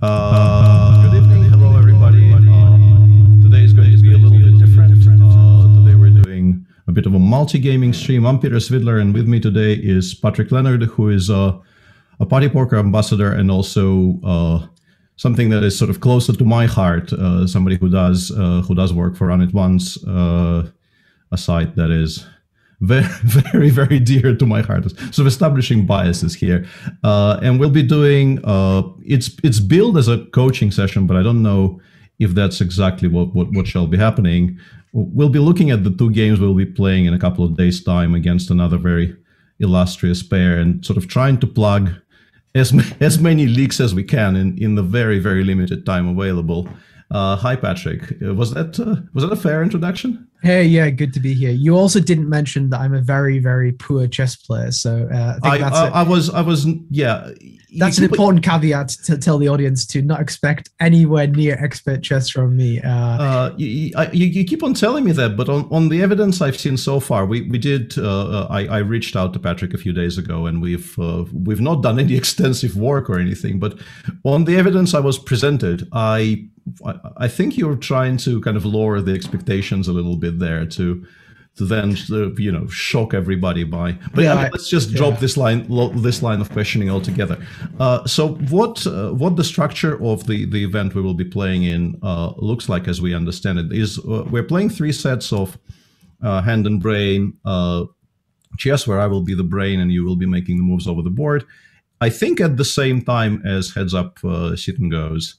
Uh, good evening, hello everybody. Uh, today is going to be a little bit different. Uh, today we're doing a bit of a multi-gaming stream. I'm Peter Svidler, and with me today is Patrick Leonard, who is uh, a Party Poker ambassador and also uh, something that is sort of closer to my heart. Somebody who does who does work for Run It Once, a site that is very, very, very dear to my heart. So establishing biases here, uh, and we'll be doing uh, it's it's billed as a coaching session, but I don't know if that's exactly what what, what shall be happening. We'll be looking at the two games we'll be playing in a couple of days' time against another very illustrious pair, and sort of trying to plug as as many leaks as we can in in the very very limited time available. Uh, hi, Patrick. Uh, was that uh, was that a fair introduction? Hey, yeah, good to be here. You also didn't mention that I'm a very, very poor chess player, so uh, I think I, that's I, I was, I was, yeah. That's an important caveat to tell the audience to not expect anywhere near expert chess from me. Uh, uh, you, you, you, keep on telling me that, but on, on the evidence I've seen so far, we we did. Uh, I, I reached out to Patrick a few days ago, and we've uh, we've not done any extensive work or anything, but on the evidence I was presented, I I think you're trying to kind of lower the expectations a little bit there to to then you know shock everybody by. But yeah, I let's just drop this line this line of questioning altogether. Uh, so what uh, what the structure of the the event we will be playing in uh, looks like, as we understand it, is uh, we're playing three sets of uh, hand and brain uh, chess, where I will be the brain and you will be making the moves over the board. I think at the same time as heads up sit and goes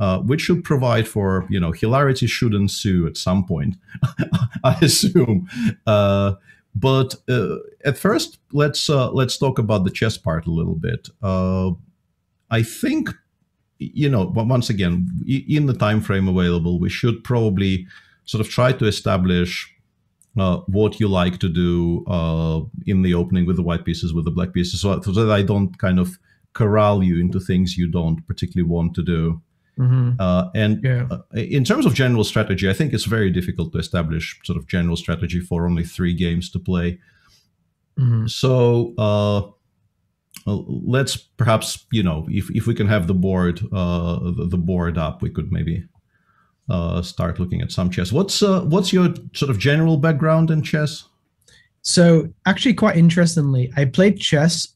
uh, which should provide for you know hilarity should ensue at some point, I assume. Uh, but uh, at first, let's uh, let's talk about the chess part a little bit. Uh, I think you know once again in the time frame available, we should probably sort of try to establish uh, what you like to do in the opening with the white pieces, with the black pieces, so, so, that I don't kind of corral you into things you don't particularly want to do. Mm-hmm. Uh, and yeah. uh, in terms of general strategy, I think it's very difficult to establish sort of general strategy for only three games to play. Mm-hmm. So uh, uh let's perhaps you know if, if we can have the board uh, the, board up, we could maybe uh, start looking at some chess. What's what's your sort of general background in chess? So actually, quite interestingly, I played chess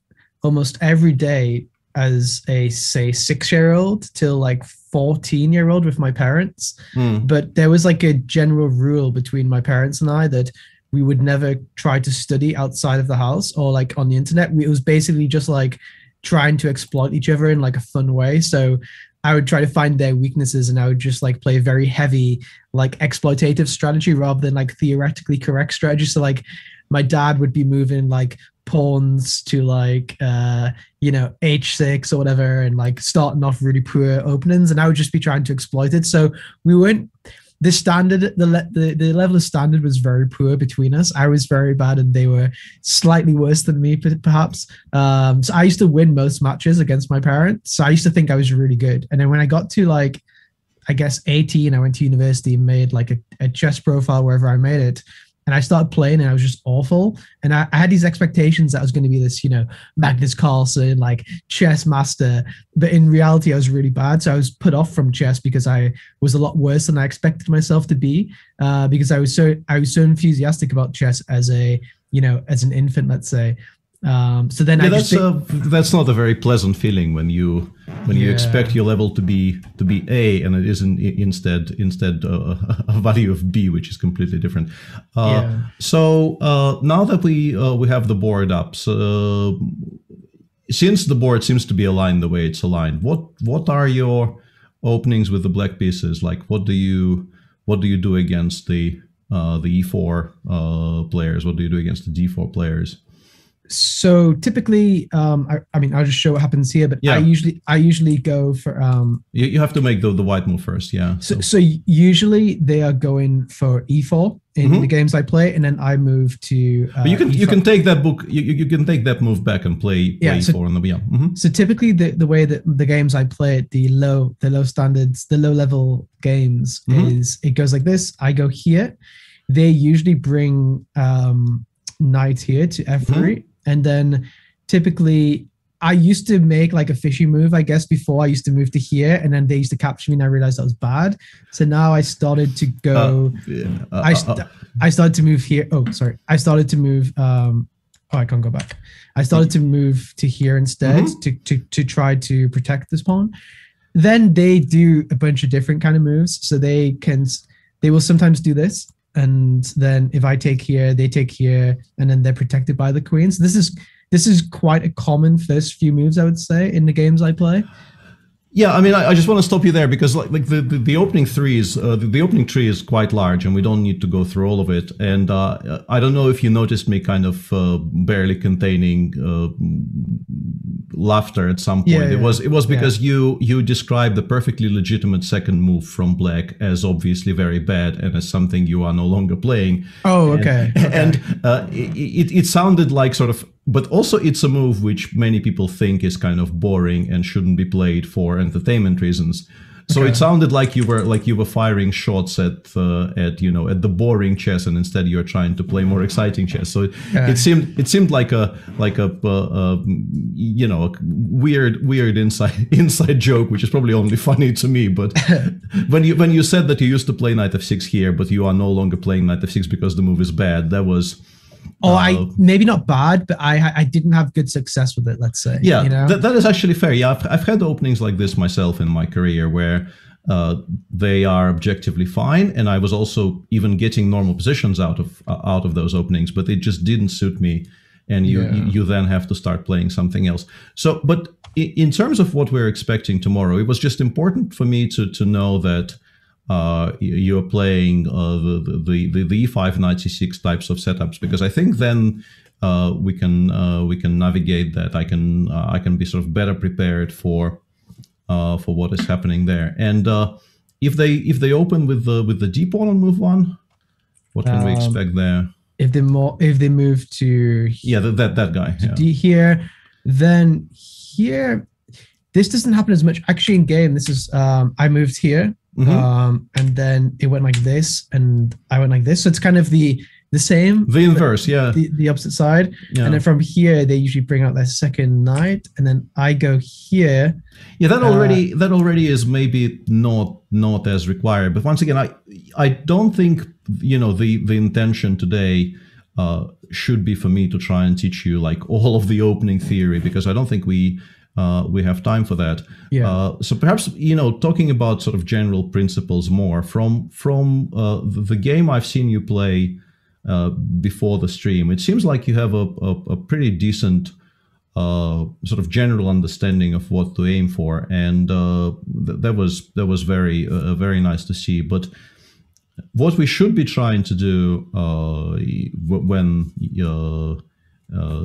almost every day as a say six year old till like 14 year old with my parents. Mm. but there was like a general rule between my parents and i that we would never try to study outside of the house or like on the internet. It was basically just like trying to exploit each other in like a fun way. So i would try to find their weaknesses and i would just like play a very heavy like exploitative strategy rather than like theoretically correct strategy. So like my dad would be moving like pawns to like uh you know h6 or whatever and like starting off really poor openings and i would just be trying to exploit it. So we weren't the standard the, le- the the level of standard was very poor between us. I was very bad and they were slightly worse than me perhaps. Um so i used to win most matches against my parents so i used to think i was really good. And then when i got to like I guess 18, I went to university and made like a, a chess profile wherever I made it and I started playing and I was just awful. And I, I, had these expectations that I was going to be this, you know, Magnus Carlsen, like chess master. But in reality, I was really bad. So I was put off from chess because I was a lot worse than I expected myself to be. Uh, because I was so I was so enthusiastic about chess as a, you know, as an infant, let's say. Um, so then yeah, that's uh, that's not a very pleasant feeling when you when you yeah. expect your level to be to be A and it isn't instead instead uh, a value of B, which is completely different. Uh, yeah. So uh, now that we uh, we have the board up, so since the board seems to be aligned the way it's aligned, what what are your openings with the black pieces? Like, what do you what do you do against the uh, the E4 players? What do you do against the D4 players? So typically um I, I, mean i'll just show what happens here but yeah. i usually i usually go for um you, you have to make the, the white move first yeah so, so, so usually they are going for e4 in mm-hmm. the games i play and then i move to uh, you can E5. you can take that book you, you can take that move back and play, play yeah, so, e4 on the yeah mm-hmm. so typically the, the way that the games i play it the low the low standards the low level games mm-hmm. is it goes like this i go here they usually bring um knight here to f3 and then typically I used to make like a fishy move, I guess, before I used to move to here, and then they used to capture me, and I realized that was bad. So now I started to go. Uh, yeah. uh, I st- uh, I started to move here. Oh, sorry. I started to move. Um, oh, I can't go back. I started to move to here instead mm-hmm. to to to try to protect this pawn. Then they do a bunch of different kind of moves, so they can they will sometimes do this, and then if I take here, they take here, and then they're protected by the queens. This is this is quite a common first few moves, I would say, in the games I play. Yeah, I mean, I, I, just want to stop you there because like, like the, the, the opening three is uh, the, the, opening tree is quite large, and we don't need to go through all of it. And uh, I don't know if you noticed me kind of uh, barely containing uh, laughter at some point. Yeah, yeah, it was it was because yeah. you you described the perfectly legitimate second move from Black as obviously very bad and as something you are no longer playing. Oh, okay. And, okay. and uh, it, it sounded like sort of but also it's a move which many people think is kind of boring and shouldn't be played for entertainment reasons. So okay. it sounded like you were like you were firing shots at uh, at you know at the boring chess, and instead you're trying to play more exciting chess. So it, yeah. it seemed it seemed like a like a uh, uh, you know a weird weird inside inside joke, which is probably only funny to me. But when you when you said that you used to play knight f6 here, but you are no longer playing knight f6 because the move is bad, that was Oh, uh, I maybe not bad, but I I didn't have good success with it. Let's say. Yeah, you know? that, that is actually fair. Yeah, I've, I've had openings like this myself in my career where uh, they are objectively fine, and I was also even getting normal positions out of uh, out of those openings, but it just didn't suit me, and you, yeah. you you then have to start playing something else. So, but in terms of what we're expecting tomorrow, it was just important for me to to know that uh, you're playing uh, the, the, the, the E5 knight c6 types of setups because I think then uh, we can uh, we can navigate that. I can uh, I can be sort of better prepared for uh, for what is happening there. And if they if they open with the with the d pawn on move one, what can um, we expect there? If they more if they move to yeah that that, that guy yeah. d here, then here this doesn't happen as much. Actually, in game, this is um, I moved here Mm-hmm. Um, and then it went like this, and I went like this. So it's kind of the the same. The inverse, yeah. The, the opposite side. Yeah. And then from here, they usually bring out their second knight, and then I go here. Yeah, that already uh, that already is maybe not not as required. But once again, I I don't think you know the the intention today. Uh, should be for me to try and teach you like all of the opening theory because I don't think we uh, we have time for that. Yeah. Uh, so perhaps you know talking about sort of general principles more from from uh, the game I've seen you play uh, before the stream. It seems like you have a a, a pretty decent uh, sort of general understanding of what to aim for, and uh, th- that was that was very very nice to see. But what we should be trying to do when uh,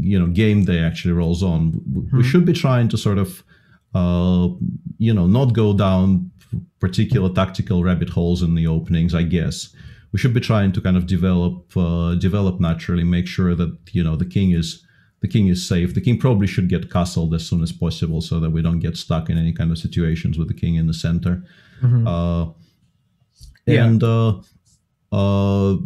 you know game day actually rolls on mm-hmm. we hmm. should be trying to sort of uh, you know not go down particular tactical rabbit holes in the openings i guess we should be trying to kind of develop uh, develop naturally make sure that you know the king is the king is safe the king probably should get castled as soon as possible so that we don't get stuck in any kind of situations with the king in the center mm-hmm. uh, yeah. and uh, uh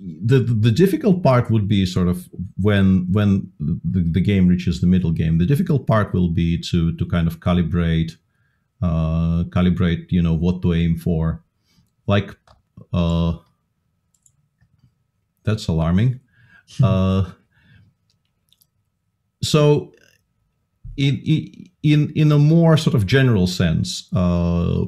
the the difficult part would be sort of when when the, the game reaches the middle game. The difficult part will be to to kind of calibrate uh, calibrate you know what to aim for. Like uh, that's alarming. Hmm. Uh, so in in in a more sort of general sense, uh,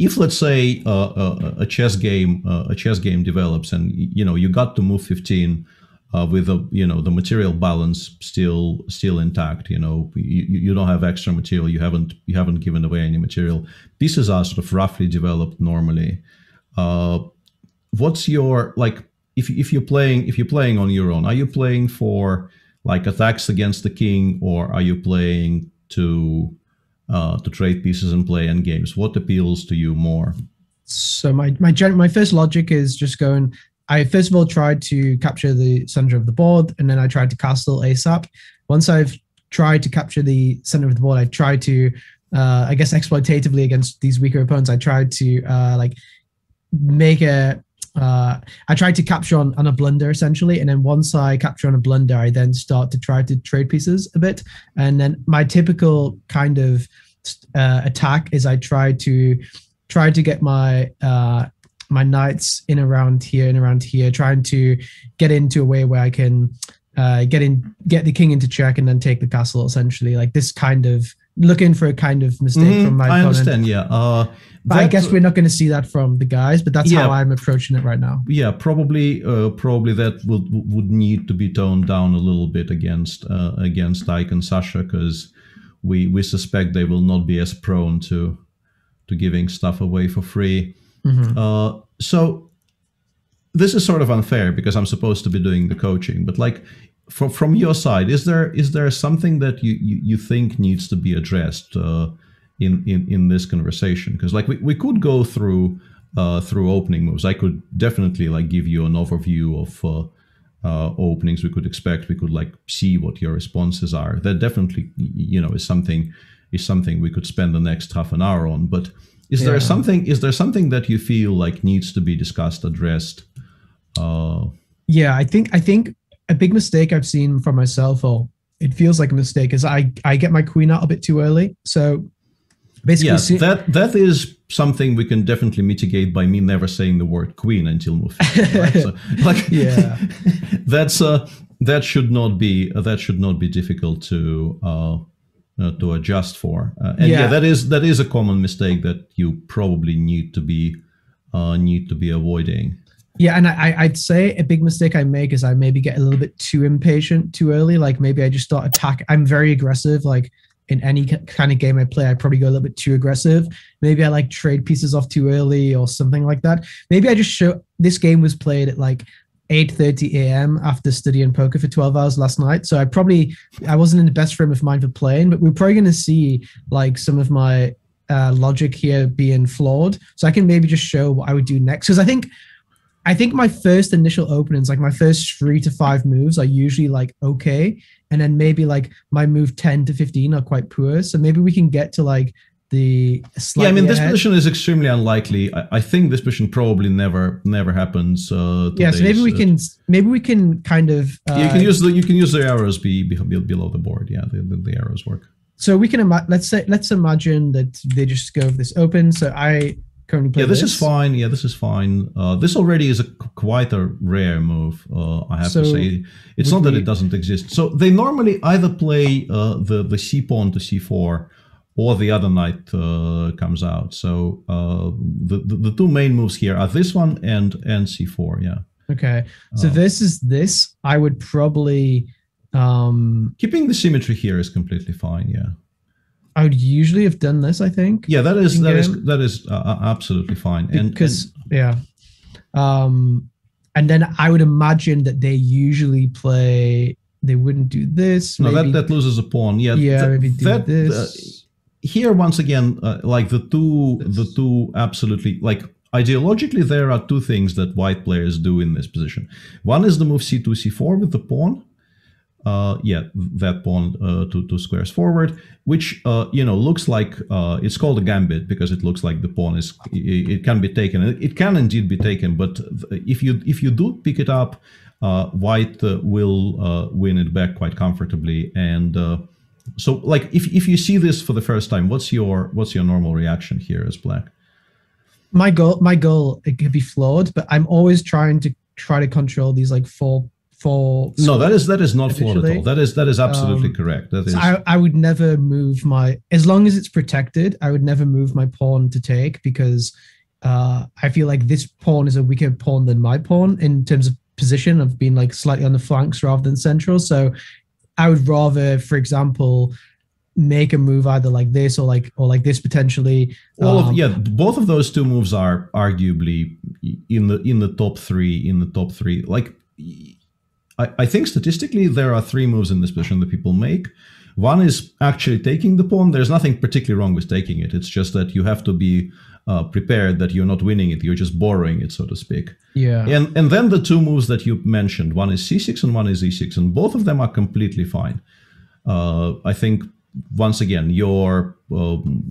if let's say uh, a chess game a chess game develops and you know you got to move 15 uh, with the you know the material balance still still intact you know you, you don't have extra material you haven't you haven't given away any material. Pieces are sort of roughly developed normally. Uh, what's your like if, if you're playing if you're playing on your own are you playing for like attacks against the king or are you playing to uh, to trade pieces and play end games? What appeals to you more? So my my my first logic is just going. I first of all tried to capture the center of the board, and then I tried to castle ASAP. Once I've tried to capture the center of the board, I tried to, uh, I guess, exploitatively against these weaker opponents. I tried to uh, like make a uh, I try to capture on, on a blunder essentially, and then once I capture on a blunder, I then start to try to trade pieces a bit, and then my typical kind of uh, attack is I try to try to get my uh, my knights in around here and around here, trying to get into a way where I can uh, get in get the king into check and then take the castle essentially. Like this kind of looking for a kind of mistake mm-hmm, from my I opponent. understand yeah. Uh, but I guess we're not going to see that from the guys, but that's yeah, how I'm approaching it right now. Yeah, probably, uh, probably that would would need to be toned down a little bit against uh, against Ike and Sasha because we we suspect they will not be as prone to to giving stuff away for free. Mm-hmm. Uh, so this is sort of unfair because I'm supposed to be doing the coaching, but like from from your side, is there is there something that you you, you think needs to be addressed? Uh, in in, in this conversation because like we, we could go through uh, through opening moves. I could definitely like give you an overview of uh, uh, openings we could expect. We could like see what your responses are. That definitely you know is something is something we could spend the next half an hour on. But is yeah. there something is there something that you feel like needs to be discussed, addressed? Uh, yeah, I think I think a big mistake I've seen for myself, or it feels like a mistake, is I I get my queen out a bit too early. So Basically, yeah, that that is something we can definitely mitigate by me never saying the word queen until move. Right? so, like, yeah, that's uh, that should not be uh, that should not be difficult to uh, uh to adjust for. Uh, and yeah. yeah. that is that is a common mistake that you probably need to be uh, need to be avoiding. Yeah, and I, I'd say a big mistake I make is I maybe get a little bit too impatient too early. Like maybe I just start attack. I'm very aggressive. Like in any kind of game I play, I probably go a little bit too aggressive. Maybe I like trade pieces off too early or something like that. Maybe I just show this game was played at like 8:30 a.m. after studying poker for 12 hours last night. So I probably I wasn't in the best frame of mind for playing, but we're probably going to see like some of my uh, logic here being flawed. So I can maybe just show what I would do next because I think I think my first initial openings, like my first three to five moves, are usually like okay, and then maybe like my move 10 to 15 are quite poor. So maybe we can get to like the yeah i mean this ahead. position is extremely unlikely. I, I, think this position probably never never happens uh yeah so maybe we uh, can maybe we can kind of uh, you can use the you can use the arrows be, be below the board. Yeah the, the, the arrows work. So we can ima- let's say let's imagine that they just go this open. So i currently play. Yeah, this, this, is fine. Yeah, this is fine. Uh, this already is a quite a rare move. Uh, I have so to say, it's not that it doesn't exist. So they normally either play uh, the the c pawn to c4, or the other knight uh, comes out. So uh, the, the, the two main moves here are this one and and c4. Yeah. Okay. So uh, this is this. I would probably um keeping the symmetry here is completely fine. Yeah. I would usually have done this. I think. Yeah, that is that is that is uh, uh, absolutely fine. And because yeah, um, and then I would imagine that they usually play. They wouldn't do this. No, maybe. that that loses a pawn. Yeah, yeah, th- maybe do that, this. Uh, here once again, uh, like the two, the two absolutely like ideologically, there are two things that white players do in this position. One is the move c2, c4 with the pawn, uh, yeah, that pawn uh, to two squares forward, which uh, you know looks like uh, it's called a gambit because it looks like the pawn is it, it can be taken. It can indeed be taken, but if you if you do pick it up, uh, white uh, will win it back quite comfortably. And so, like if if you see this for the first time, what's your what's your normal reaction here as black? My goal, my goal, it could be flawed, but I'm always trying to try to control these like four for no that is that is not flawed at all. That is that is absolutely um, correct. That is I, I would never move my as long as it's protected i would never move my pawn to take because uh i feel like this pawn is a weaker pawn than my pawn in terms of position of being like slightly on the flanks rather than central. So i would rather for example make a move either like this or like or like this potentially all um, of yeah both of those two moves are arguably in the in the top three in the top three. Like I, I think statistically there are three moves in this position that people make. One is actually taking the pawn. There's nothing particularly wrong with taking it. It's just that you have to be uh, prepared that you're not winning it. You're just borrowing it, so to speak. Yeah. And and then the two moves that you mentioned, one is c6 and one is e6, and both of them are completely fine. Uh, I think once again, your um,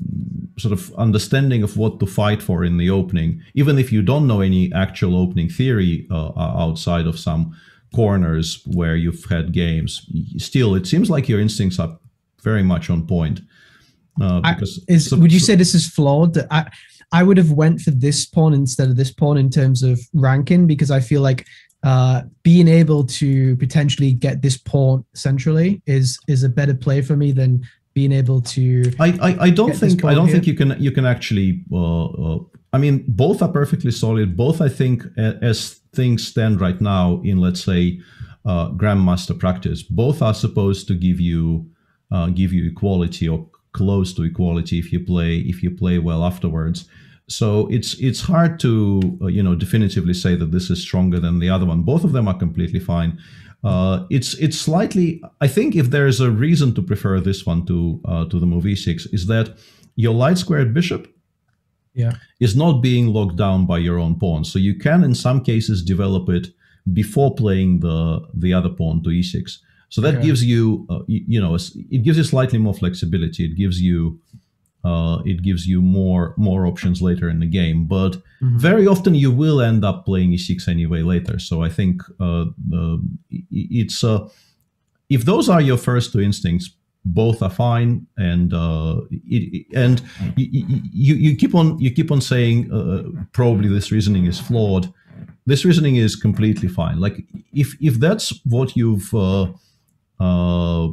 sort of understanding of what to fight for in the opening, even if you don't know any actual opening theory uh, outside of some corners where you've had games, still it seems like your instincts are very much on point. Uh, because I, is so, would you so, say this is flawed? I I would have went for this pawn instead of this pawn in terms of ranking because I feel like uh, being able to potentially get this pawn centrally is is a better play for me than being able to. I I, I don't think I don't here. think you can you can actually. Uh, uh, I mean, both are perfectly solid. Both, I think, as things stand right now in let's say uh, grandmaster practice, both are supposed to give you uh, give you equality or close to equality if you play if you play well afterwards. So it's it's hard to uh, you know definitively say that this is stronger than the other one. Both of them are completely fine. Uh, it's it's slightly. I think if there is a reason to prefer this one to uh, to the move e6 is that your light squared bishop yeah. is not being locked down by your own pawn. So you can in some cases develop it before playing the the other pawn to e6. So that okay. gives you, uh, you, you, know, it gives you slightly more flexibility. It gives you, uh, it gives you more more options later in the game. But mm-hmm. very often you will end up playing e6 anyway later. So I think uh, it's uh, if those are your first two instincts, both are fine and uh, it, and you, you, keep on you keep on saying uh, probably this reasoning is flawed this reasoning is completely fine like if if that's what you've uh, uh,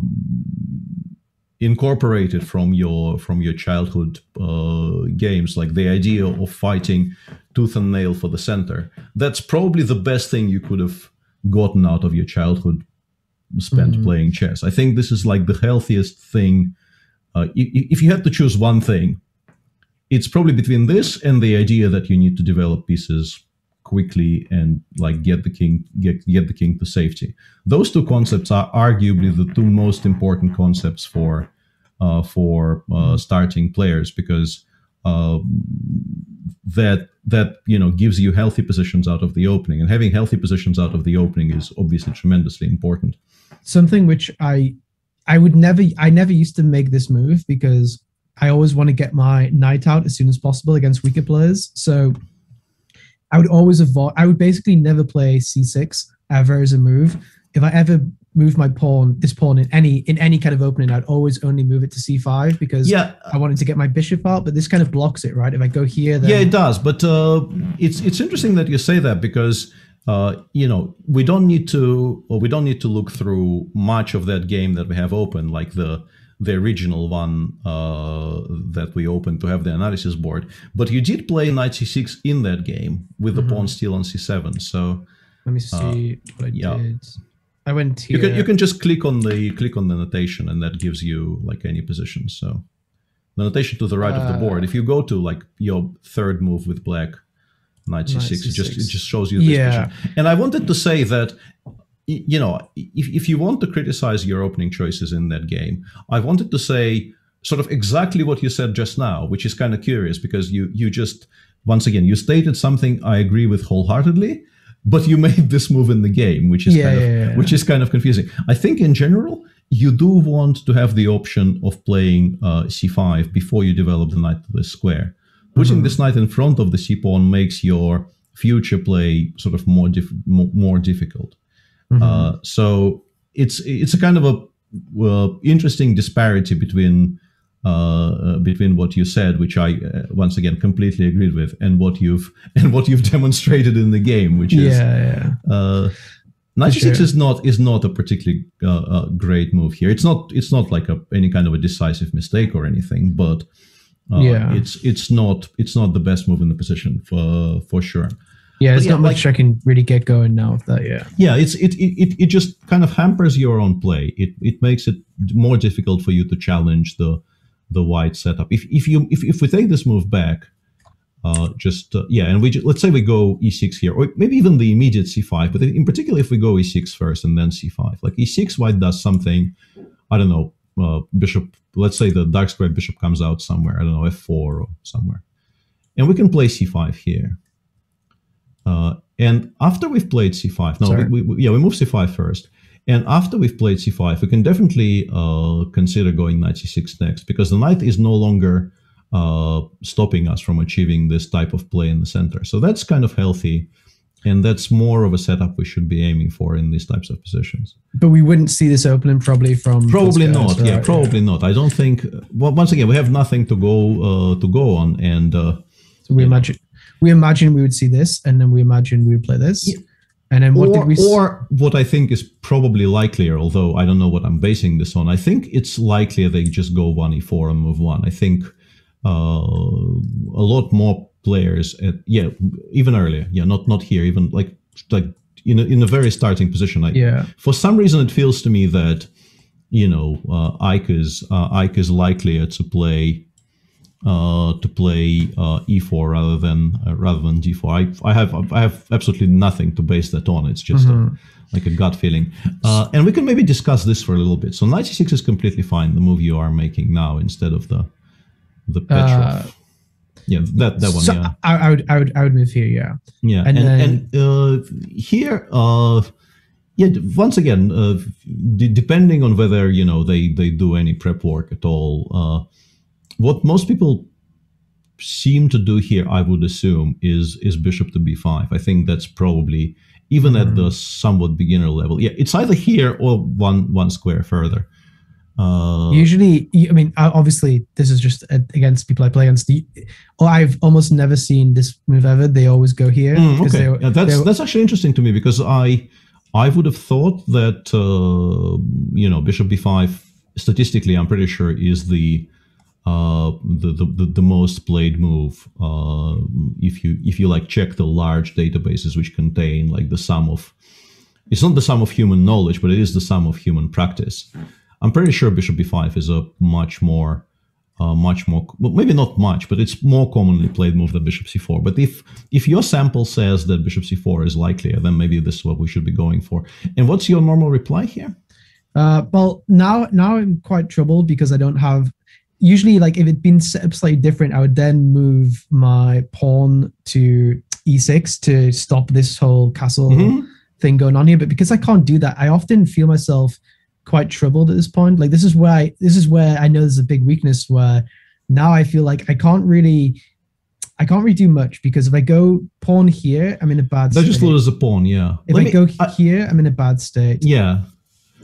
incorporated from your from your childhood uh, games, like the idea of fighting tooth and nail for the center. That's probably the best thing you could have gotten out of your childhood spent mm-hmm. playing chess. I think this is like the healthiest thing. Uh, if you had to choose one thing, it's probably between this and the idea that you need to develop pieces quickly and like get the king get get the king to safety. Those two concepts are arguably the two most important concepts for uh, for uh, mm-hmm. starting players because uh, that that you know gives you healthy positions out of the opening and having healthy positions out of the opening is obviously tremendously important. Something which I I would never I never used to make this move because I always want to get my knight out as soon as possible against weaker players. So I would always avoid. I would basically never play c6 ever as a move. If I ever move my pawn, this pawn in any in any kind of opening, I'd always only move it to c5 because yeah. I wanted to get my bishop out. But this kind of blocks it, right? If I go here, then yeah, it does. But uh, it's it's interesting that you say that because. Uh, you know, we don't need to, or we don't need to look through much of that game that we have open, like the the original one uh, that we opened to have the analysis board. But you did play knight c6 in that game with the mm-hmm. pawn still on c7. So let me see uh, what I yeah. did. I went here. You can you can just click on the click on the notation and that gives you like any position. So the notation to the right uh, of the board. If you go to like your third move with black, knight c6, it just it just shows you this yeah. position. And I wanted to say that you know, if, if you want to criticize your opening choices in that game, I wanted to say sort of exactly what you said just now, which is kind of curious because you you just once again you stated something I agree with wholeheartedly, but you made this move in the game, which is yeah, kind of yeah, yeah. which is kind of confusing. I think in general you do want to have the option of playing uh, c5 before you develop the knight to the square. Putting mm-hmm. this knight in front of the c pawn makes your future play sort of more more, difficult. Mm-hmm. Uh, so it's it's a kind of a interesting disparity between uh, uh, between what you said, which I uh, once again completely agreed with, and what you've and what you've demonstrated in the game, which is yeah, yeah. Uh, knight c6 sure. is not is not a particularly uh, great move here. It's not it's not like a, any kind of a decisive mistake or anything, but uh, yeah. it's it's not it's not the best move in the position for for sure. Yeah, there's yeah, not much like, I can really get going now with that. Yeah. Yeah, it's it, it it just kind of hampers your own play. It it makes it more difficult for you to challenge the the white setup. If if you if if we take this move back, uh, just uh, yeah, and we just, let's say we go e6 here, or maybe even the immediate c5. But in particular, if we go e6 first and then c5, like e6, white does something. I don't know. Uh, bishop. Let's say the dark square bishop comes out somewhere. I don't know f4 or somewhere, and we can play c5 here. Uh, and after we've played c5, no, we, we, yeah, we move c5 first. And after we've played c5, we can definitely uh, consider going knight c6 next because the knight is no longer uh, stopping us from achieving this type of play in the center. So that's kind of healthy. And that's more of a setup we should be aiming for in these types of positions. But we wouldn't see this opening probably from probably not. Right? Yeah, probably yeah. not. I don't think. Well, once again, we have nothing to go uh, to go on, and uh, so we imagine know. we imagine we would see this, and then we imagine we would play this. Yeah. And then what or, did we? Or what I think is probably likelier, although I don't know what I'm basing this on. I think it's likelier they just go one e4 and move one. I think uh, a lot more players at yeah even earlier yeah not not here even like like in a, in a very starting position like yeah for some reason it feels to me that you know uh, Ike is uh, Ike is likelier to play uh, to play uh, e4 rather than uh, rather than d4. I, I have I have absolutely nothing to base that on. It's just mm-hmm. a, like a gut feeling. Uh, and we can maybe discuss this for a little bit. So knight c6 is completely fine. The move you are making now instead of the the Petrov. Yeah, that that one. So yeah, I, I, would I would I would move here. Yeah. Yeah, and and, then, and uh, here, uh, yeah. Once again, uh, d- depending on whether you know they they do any prep work at all, uh, what most people seem to do here, I would assume, is is bishop to b5. I think that's probably even mm. at the mm-hmm. somewhat beginner level. Yeah, it's either here or one one square further. Uh, Usually, I mean, obviously, this is just against people I play against. The, oh, I've almost never seen this move ever. They always go here. Mm, okay, yeah, that's that's actually interesting to me because I I would have thought that uh, you know Bishop B5 statistically, I'm pretty sure is the uh, the, the, the most played move uh, if you if you like check the large databases which contain like the sum of it's not the sum of human knowledge but it is the sum of human practice I'm pretty sure bishop b5 is a much more, uh, much more, well, maybe not much, but it's more commonly played move than bishop c4. But if if your sample says that bishop c4 is likelier, then maybe this is what we should be going for. And what's your normal reply here? Uh, well, now now I'm quite troubled because I don't have. Usually, like if it'd been set up slightly different, I would then move my pawn to e6 to stop this whole castle mm-hmm. thing going on here. But because I can't do that, I often feel myself quite troubled at this point. Like this is where I, this is where I know there's a big weakness where now I feel like I can't really I can't really do much because if I go pawn here, I'm in a bad state. That just loses a pawn, yeah. If Let I me, go I, here, I'm in a bad state. Yeah.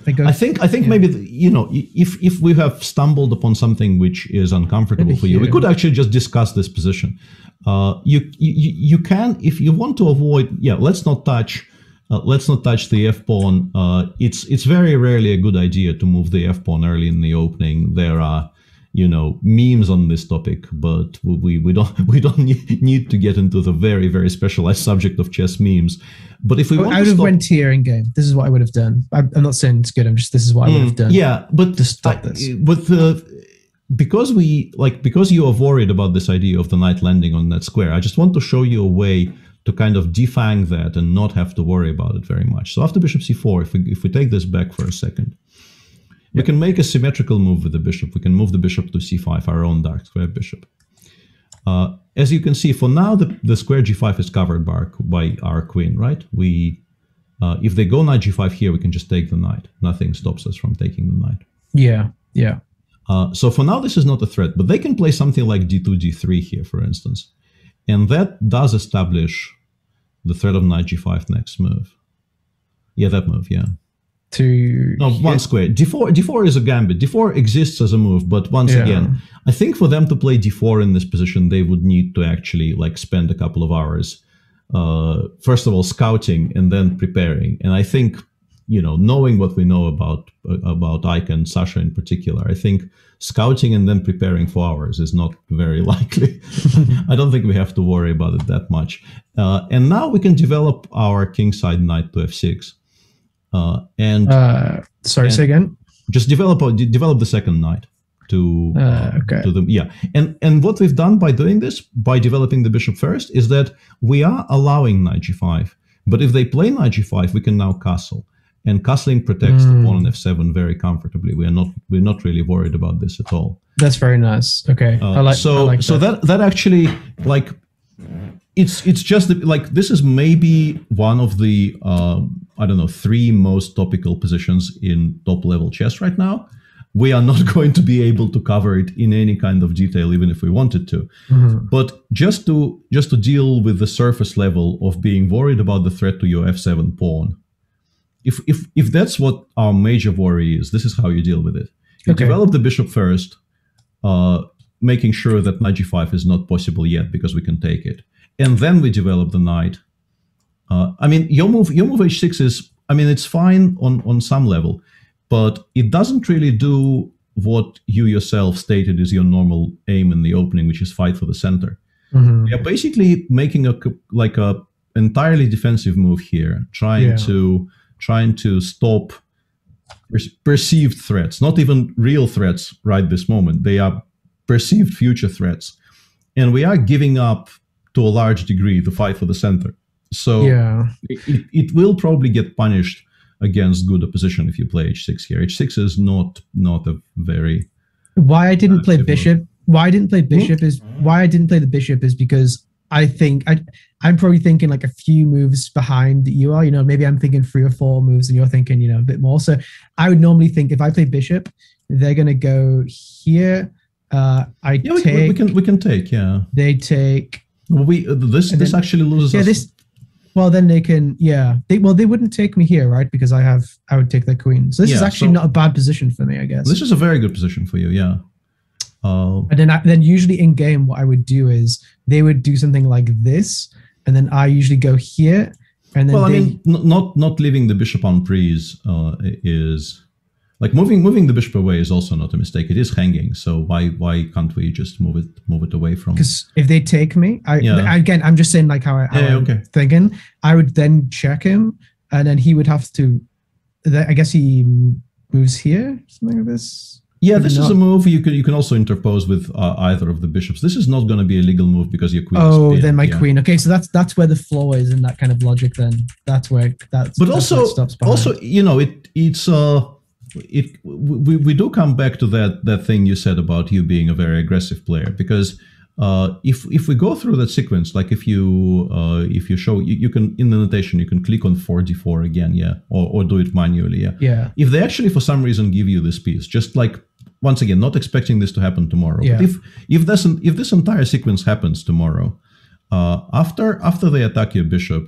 I, go, I think I think yeah. maybe you know if if we have stumbled upon something which is uncomfortable maybe for here. you, we could actually just discuss this position. Uh, you, you you can if you want to avoid yeah. Let's not touch uh, let's not touch the f pawn. Uh, it's it's very rarely a good idea to move the f pawn early in the opening. There are you know memes on this topic, but we we don't we don't need to get into the very very specialized subject of chess memes. But if we want I would have stop- went here in game. This is what I would have done. I'm, I'm not saying it's good. I'm just this is what I would have done. Yeah, but to stop this. But the because we like because you are worried about this idea of the knight landing on that square, I just want to show you a way to kind of defang that and not have to worry about it very much. So after bishop c4, if we, if we take this back for a second, we can make a symmetrical move with the bishop. We can move the bishop to c5, our own dark square bishop. Uh, as you can see, for now, the, the square g5 is covered by our, by our queen, right? We, uh, If they go knight g5 here, we can just take the knight. Nothing stops us from taking the knight. Yeah, yeah. Uh, so for now, this is not a threat, but they can play something like d2, d3 here, for instance. And that does establish the threat of knight g5 next move. Yeah, that move, yeah. To no one square. D4 D4 is a gambit. D4 exists as a move, but once yeah. again, I think for them to play D4 in this position, they would need to actually like spend a couple of hours. Uh, first of all, scouting and then preparing. And I think you know, knowing what we know about about Ike and Sasha in particular, I think scouting and then preparing for ours is not very likely. I don't think we have to worry about it that much. Uh, and now we can develop our kingside knight to f6. Uh, and uh, sorry, and say again. Just develop develop the second knight to uh, okay. to the yeah. And and what we've done by doing this by developing the bishop first is that we are allowing knight g5. But if they play knight g5, we can now castle and castling protects mm. the pawn on f7 very comfortably. We are not we're not really worried about this at all. That's very nice. Okay, uh, I like so like so that. that that actually like it's it's just like this is maybe one of the uh, I don't know three most topical positions in top level chess right now. We are not going to be able to cover it in any kind of detail, even if we wanted to. Mhm. But just to just to deal with the surface level of being worried about the threat to your f7 pawn, if if if that's what our major worry is, this is how you deal with it. You Okay. develop the bishop first, uh, making sure that knight g5 is not possible yet because we can take it, and then we develop the knight. Uh, I mean, your move your move h6 is I mean it's fine on on some level, but it doesn't really do what you yourself stated is your normal aim in the opening, which is fight for the center. Mhm. Yeah, basically making a like a entirely defensive move here, trying Yeah. to trying to stop per- perceived threats, not even real threats right this moment. They are perceived future threats, and we are giving up to a large degree the fight for the center. So yeah. it, it- will probably get punished against good opposition if you play h6 here. h6 is not not a very Why I didn't uh, play Active move. bishop? Why I didn't play hmm? bishop is why I didn't play the bishop is because I think I I'm probably thinking like a few moves behind you are. You know, maybe I'm thinking three or four moves, and you're thinking you know a bit more. So I would normally think if I play bishop, they're gonna go here. Uh, I yeah. We, take. we, we can we can take yeah. They take. Well, we uh, this And this then- actually loses Yeah, us. this. Well, then they can. Yeah. They well they wouldn't take me here, right? Because I have. I would take their queen. So this is actually so- not a bad position for me, I guess. This is a very good position for you. Yeah. Uh, And then, I, then usually in game, what I would do is they would do something like this, and then I usually go here, and then well, I mean, not not leaving the bishop en prise uh, is like moving moving the bishop away is also not a mistake. It is hanging, so why why can't we just move it move it away from? because if they take me, I Yeah. again, I'm just saying like how, I, how yeah, I'm okay. thinking. I would then check him, and then he would have to. I guess he moves here, something like this. Yeah, this is a move you can you can also interpose with uh, either of the bishops. This is not going to be a legal move because your queen. Oh, then my yeah. queen. Okay, so that's that's where the flaw is in that kind of logic. Then that's where that's. But that's also, also, you know, it it's uh, it we we do come back to that that thing you said about you being a very aggressive player because uh, if if we go through that sequence, like if you uh, if you show you, you can in the notation you can click on four d four again, yeah, or or do it manually, yeah. yeah, If they actually for some reason give you this piece, just like once again, not expecting this to happen tomorrow, Yeah. but if if this if this entire sequence happens tomorrow, uh, after after they attack your bishop,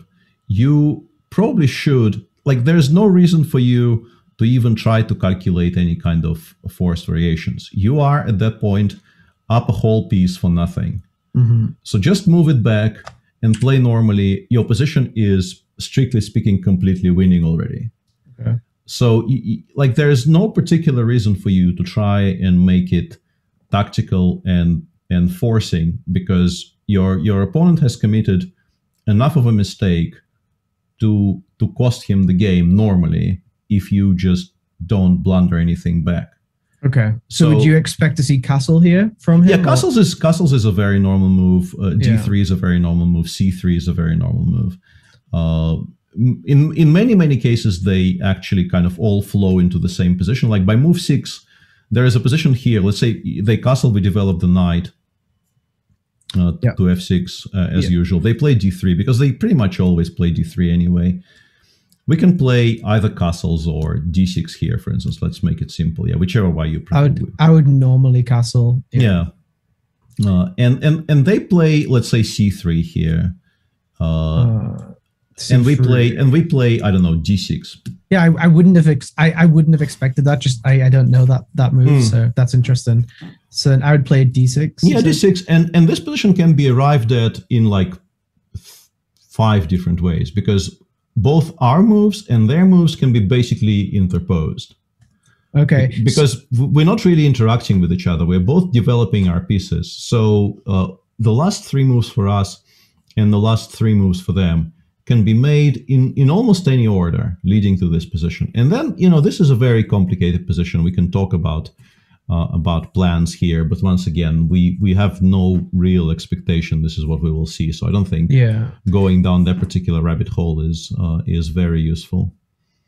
you probably should like there's no reason for you to even try to calculate any kind of forced variations. You are at that point up a whole piece for nothing. hmm So just move it back and play normally. Your position is strictly speaking completely winning already. Okay. So like there's no particular reason for you to try and make it tactical and and forcing because your your opponent has committed enough of a mistake to to cost him the game normally if you just don't blunder anything back. Okay. So, would you expect to see castle here from him? Yeah, or- castles is castles is a very normal move. Uh, D3 is a very normal move. C3 is a very normal move. Uh, in in many many cases, they actually kind of all flow into the same position. Like by move six, there is a position here. Let's say they castle, we develop the knight uh, Yeah. to f6 uh, as Yeah. usual. They play d3 because they pretty much always play d3 anyway. We can play either castles or d6 here, for instance. Let's make it simple. Yeah, whichever way you I would I would normally castle. Yeah. Uh, and and and they play, let's say C3 here, uh, And we C3. play and we play I don't know D6. Yeah, I, I wouldn't have ex- I, I wouldn't have expected that. Just I, I don't know that that move, Hmm. so that's interesting. So then I would play d6. Yeah, so- D6, and and this position can be arrived at in like f- five different ways because both our moves and their moves can be basically interposed. Okay. because we're not really interacting with each other. We're both developing our pieces. So uh, the last three moves for us and the last three moves for them can be made in, in almost any order leading to this position. And then, you know, this is a very complicated position. We can talk about uh, about plans here, but once again, we we have no real expectation. This is what we will see. So I don't think Yeah. going down that particular rabbit hole is uh, is very useful.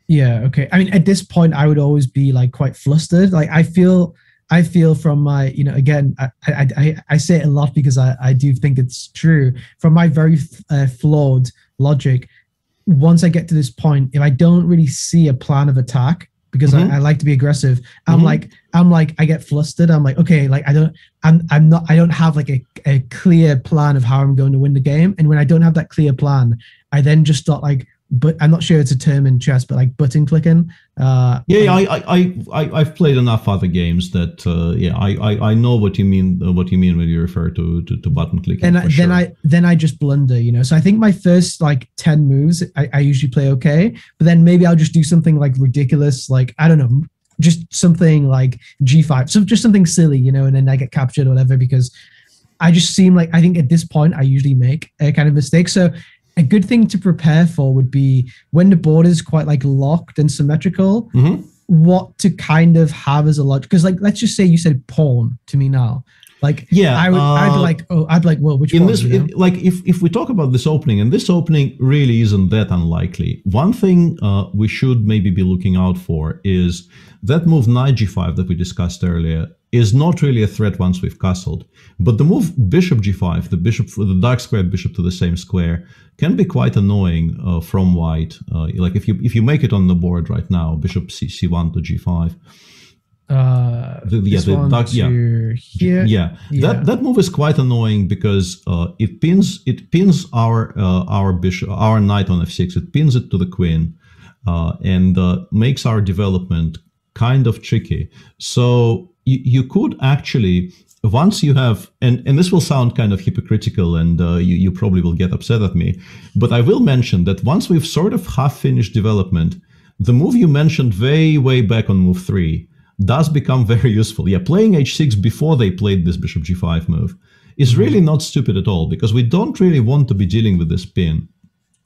Yeah. Okay. I mean, at this point, I would always be like quite flustered. Like I feel, I feel from my, you know, again, I, I, I, I say it a lot because I, I do think it's true. From my very uh, flawed logic, once I get to this point, if I don't really see a plan of attack, because Mhm. I, I like to be aggressive, I'm Mhm. like, I'm like, I get flustered. I'm like, okay, like I don't, I'm, I'm not, I don't have like a, a clear plan of how I'm going to win the game. And when I don't have that clear plan, I then just start like, but I'm not sure it's a term in chess, but like button clicking. Uh, Yeah, yeah, I, I, I, I've played enough other games that, uh, yeah, I, I, I know what you mean. Uh, what you mean when you refer to to, to button clicking. and I, then sure. I then I just blunder, you know. So I think my first like ten moves, I, I usually play okay, but then maybe I'll just do something like ridiculous, like I don't know, just something like G five, so just something silly, you know, and then I get captured or whatever because I just seem like I think at this point I usually make a kind of mistake. So a good thing to prepare for would be when the board is quite like locked and symmetrical, Mhm. what to kind of have as a logic. Because like let's just say you said pawn to me now. Like Yeah, I would I'd uh, like, oh, I'd like, well, which in one? this you know? in- like if, if we talk about this opening and this opening really isn't that unlikely one thing uh, we should maybe be looking out for is that move knight g5 that we discussed earlier is not really a threat once we've castled but the move bishop g5 the bishop the dark squared bishop to the same square can be quite annoying uh, from white uh, like if you if you make it on the board right now bishop c, c1 to g5 uh, The- yeah, the dark- yeah. here. yeah, Yeah. that that move is quite annoying because uh, it pins it pins our uh, our bishop our knight on f6 it pins it to the queen uh, and uh, makes our development kind of tricky so you, you could actually once you have and and this will sound kind of hypocritical and uh, you, you probably will get upset at me but i will mention that once we've sort of half finished development the move you mentioned way way back on move 3 does become very useful. Yeah playing h6 before they played this bishop g5 move is really not stupid at all because we don't really want to be dealing with this pin.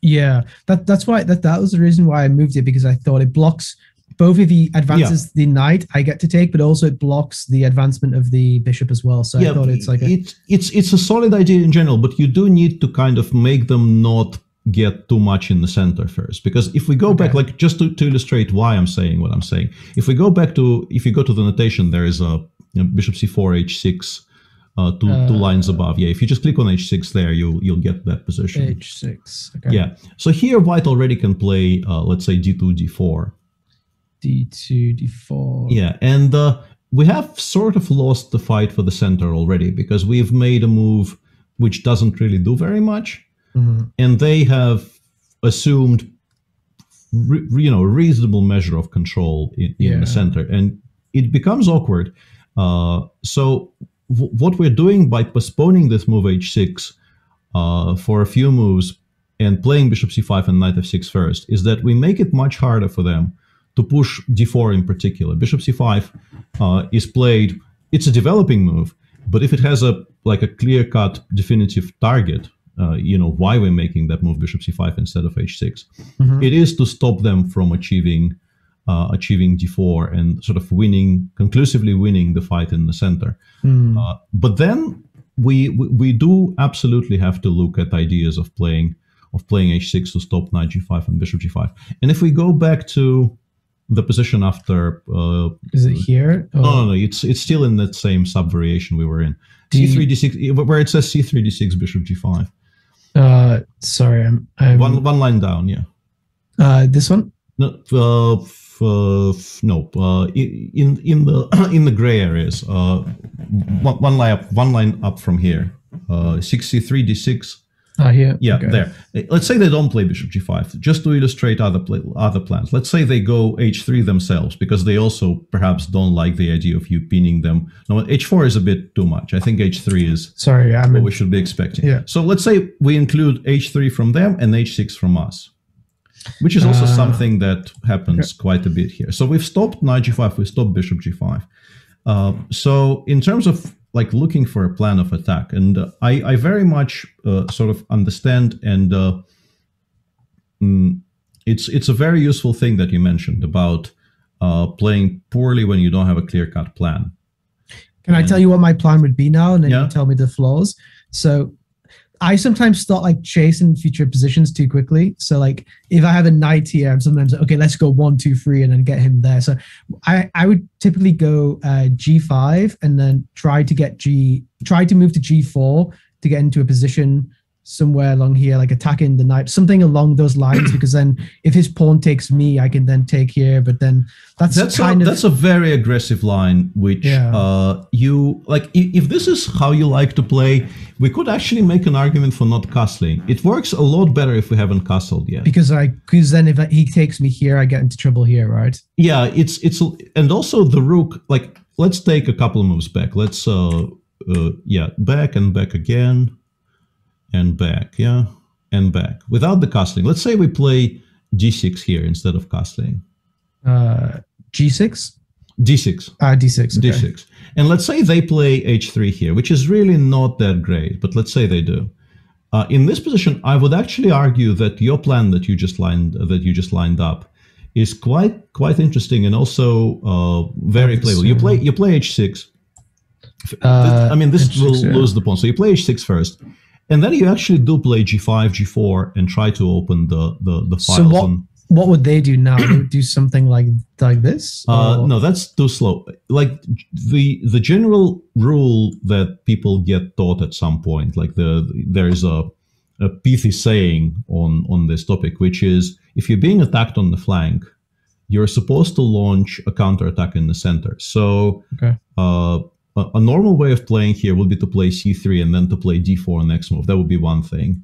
Yeah, that that's why that that was the reason why I moved it because I thought it blocks both of the advances the knight I get to take, but also it blocks the advancement of the bishop as well. So I thought it's like a, it, it's it's a solid idea in general, but you do need to kind of make them not get too much in the center first. Because if we go back, like just to, to illustrate why I'm saying what I'm saying, if we go back to if you go to the notation, there is a you know, bishop c4 h6. Uh, two, two Uh, lines above. Yeah, if you just click on h6 there, you'll you'll get that position. h6. Okay. Yeah. So here, white already can play, uh, let's say d2, d4. D2, D4. Yeah, and uh, we have sort of lost the fight for the center already because we've made a move which doesn't really do very much, Mhm. and they have assumed, re- you know, a reasonable measure of control in, in Yeah. the center, and it becomes awkward. Uh, so w- what we're doing by postponing this move h6 uh, for a few moves and playing bishop c5 and knight f6 first is that we make it much harder for them to push d4 in particular. Bishop c5 uh, is played. It's a developing move, but if it has a like a clear-cut definitive target, uh, you know why we're making that move bishop c5 instead of h6. Mhm. It is to stop them from achieving uh, achieving d4 and sort of winning conclusively winning the fight in the center. Hmm. Uh, but then we, we we do absolutely have to look at ideas of playing of playing h6 to stop knight g5 and bishop g5. And if we go back to the position after uh, Is it here? no, Or- no, no, it's it's still in that same sub variation we were in. D- C3 d6 where it says c3 d6 bishop g5. Uh, sorry, I'm, I'm One one line down, yeah. uh, this one. No, uh, f- uh, f- no. Uh, in in the in the gray areas, uh, one, one line up, one line up from here. Uh, six c3 d6. Ah, here. Yeah, Okay. there. Uh, Let's say they don't play bishop g5. Just to illustrate other play, other plans. Let's say they go h3 themselves because they also perhaps don't like the idea of you pinning them. No, h4 is a bit too much. I think h3 is Sorry, I'm. what we should be expecting. Yeah. So let's say we include h3 from them and h6 from us, which is also Ah. something that happens quite a bit here. So we've stopped knight g5, we stopped bishop g5. Uh, so in terms of like looking for a plan of attack, and uh, I, I very much uh, sort of understand and uh, mm, it's it's a very useful thing that you mentioned about uh, playing poorly when you don't have a clear cut plan. Can I tell you what my plan would be now, and then Yeah. you tell me the flaws? So, I sometimes start like chasing future positions too quickly. So, like if I have a knight here, I'm sometimes okay, let's go one, two, three, and then get him there. So, I I would typically go uh, G5 and then try to get G, try to move to G4 to get into a position somewhere along here, like attacking the knight, something along those lines. because then, if his pawn takes me, I can then take here. But then that's, that's kind a, of that's a very aggressive line, which Yeah. uh, you like. i- If this is how you like to play, we could actually make an argument for not castling. It works a lot better if we haven't castled yet. because I because then if he takes me here, I get into trouble here, right? yeah it's it's and also the rook like let's take a couple of moves back let's uh, uh yeah back and back again and back yeah and back. Without the castling let's say we play g6 here instead of castling. Uh, G6, d6 uh, D6, okay. d6 and let's say they play h3 here which is really not that great but let's say they do. Uh, in this position i would actually argue that your plan that you just lined that you just lined up is quite quite interesting and also uh, very playable. You play you play h6 Uh, i mean this H6, will yeah. lose the pawn. So you play h6 first and then you actually do play g5 g4 and try to open the the, the files. So what- and- What would they do now? they do something like like this? Uh, no, that's too slow. Like the the general rule that people get taught at some point, like the there is a a pithy saying on on this topic, which is if you're being attacked on the flank, you're supposed to launch a counterattack in the center. So Okay. uh, a, normal way of playing here would be to play c3 and then to play d4 next move. That would be one thing.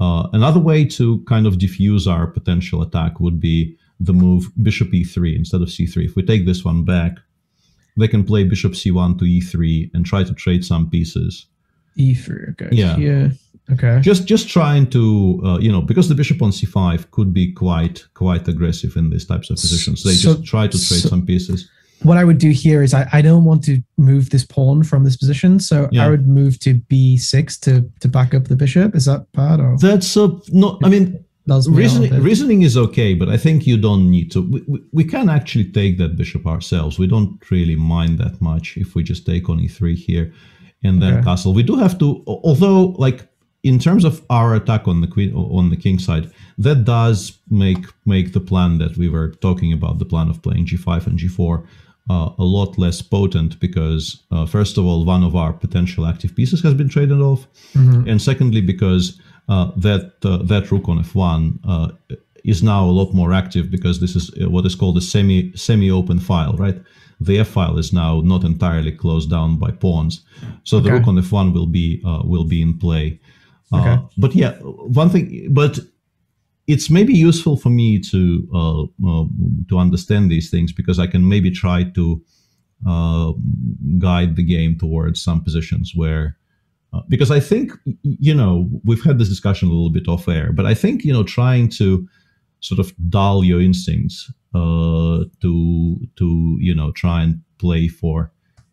Uh, another way to kind of diffuse our potential attack would be the move bishop e3 instead of c3. If we take this one back, they can play bishop c1 to e3 and try to trade some pieces. E3. Okay. Yeah. Here. Okay. Just just trying to uh, you know because the bishop on c5 could be quite quite aggressive in these types of positions. They So- just try to trade so- some pieces. What I would do here is I, I don't want to move this pawn from this position, so Yeah. I would move to b6 to to back up the bishop. Is that bad or That's uh, not. I mean, that was me all reasoning, reasoning is okay, but I think you don't need to. We, we, we can actually take that bishop ourselves. We don't really mind that much if we just take on e3 here and then Okay. castle. We do have to, although like in terms of our attack on the queen on the king side, that does make make the plan that we were talking about, the plan of playing g5 and g4. Uh, a lot less potent because, uh, first of all, one of our potential active pieces has been traded off, Mhm. and secondly because uh, that uh, that rook on f1 uh, is now a lot more active because this is uh, what is called a semi semi open file, right? The f file is now not entirely closed down by pawns, so the rook on f1 will be uh, will be in play. Uh, Okay. But yeah, one thing, but it's maybe useful for me to uh, uh, to understand these things because I can maybe try to uh, guide the game towards some positions where uh, because I think you know we've had this discussion a little bit off air, but I think you know trying to sort of dull your instincts uh, to to you know try and play for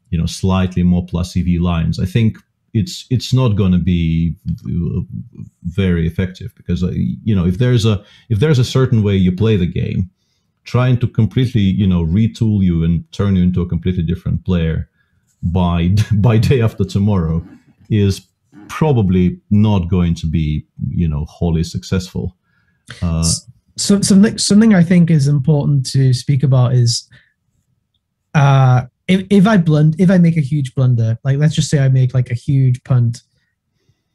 you know slightly more plus EV lines. I think it's it's not going to be uh, very effective because uh, you know if there's a if there's a certain way you play the game, trying to completely you know retool you and turn you into a completely different player by by day after tomorrow is probably not going to be you know wholly successful. Uh, so something something I think is important to speak about is uh if, if I blund if I make a huge blunder, like let's just say I make like a huge punt,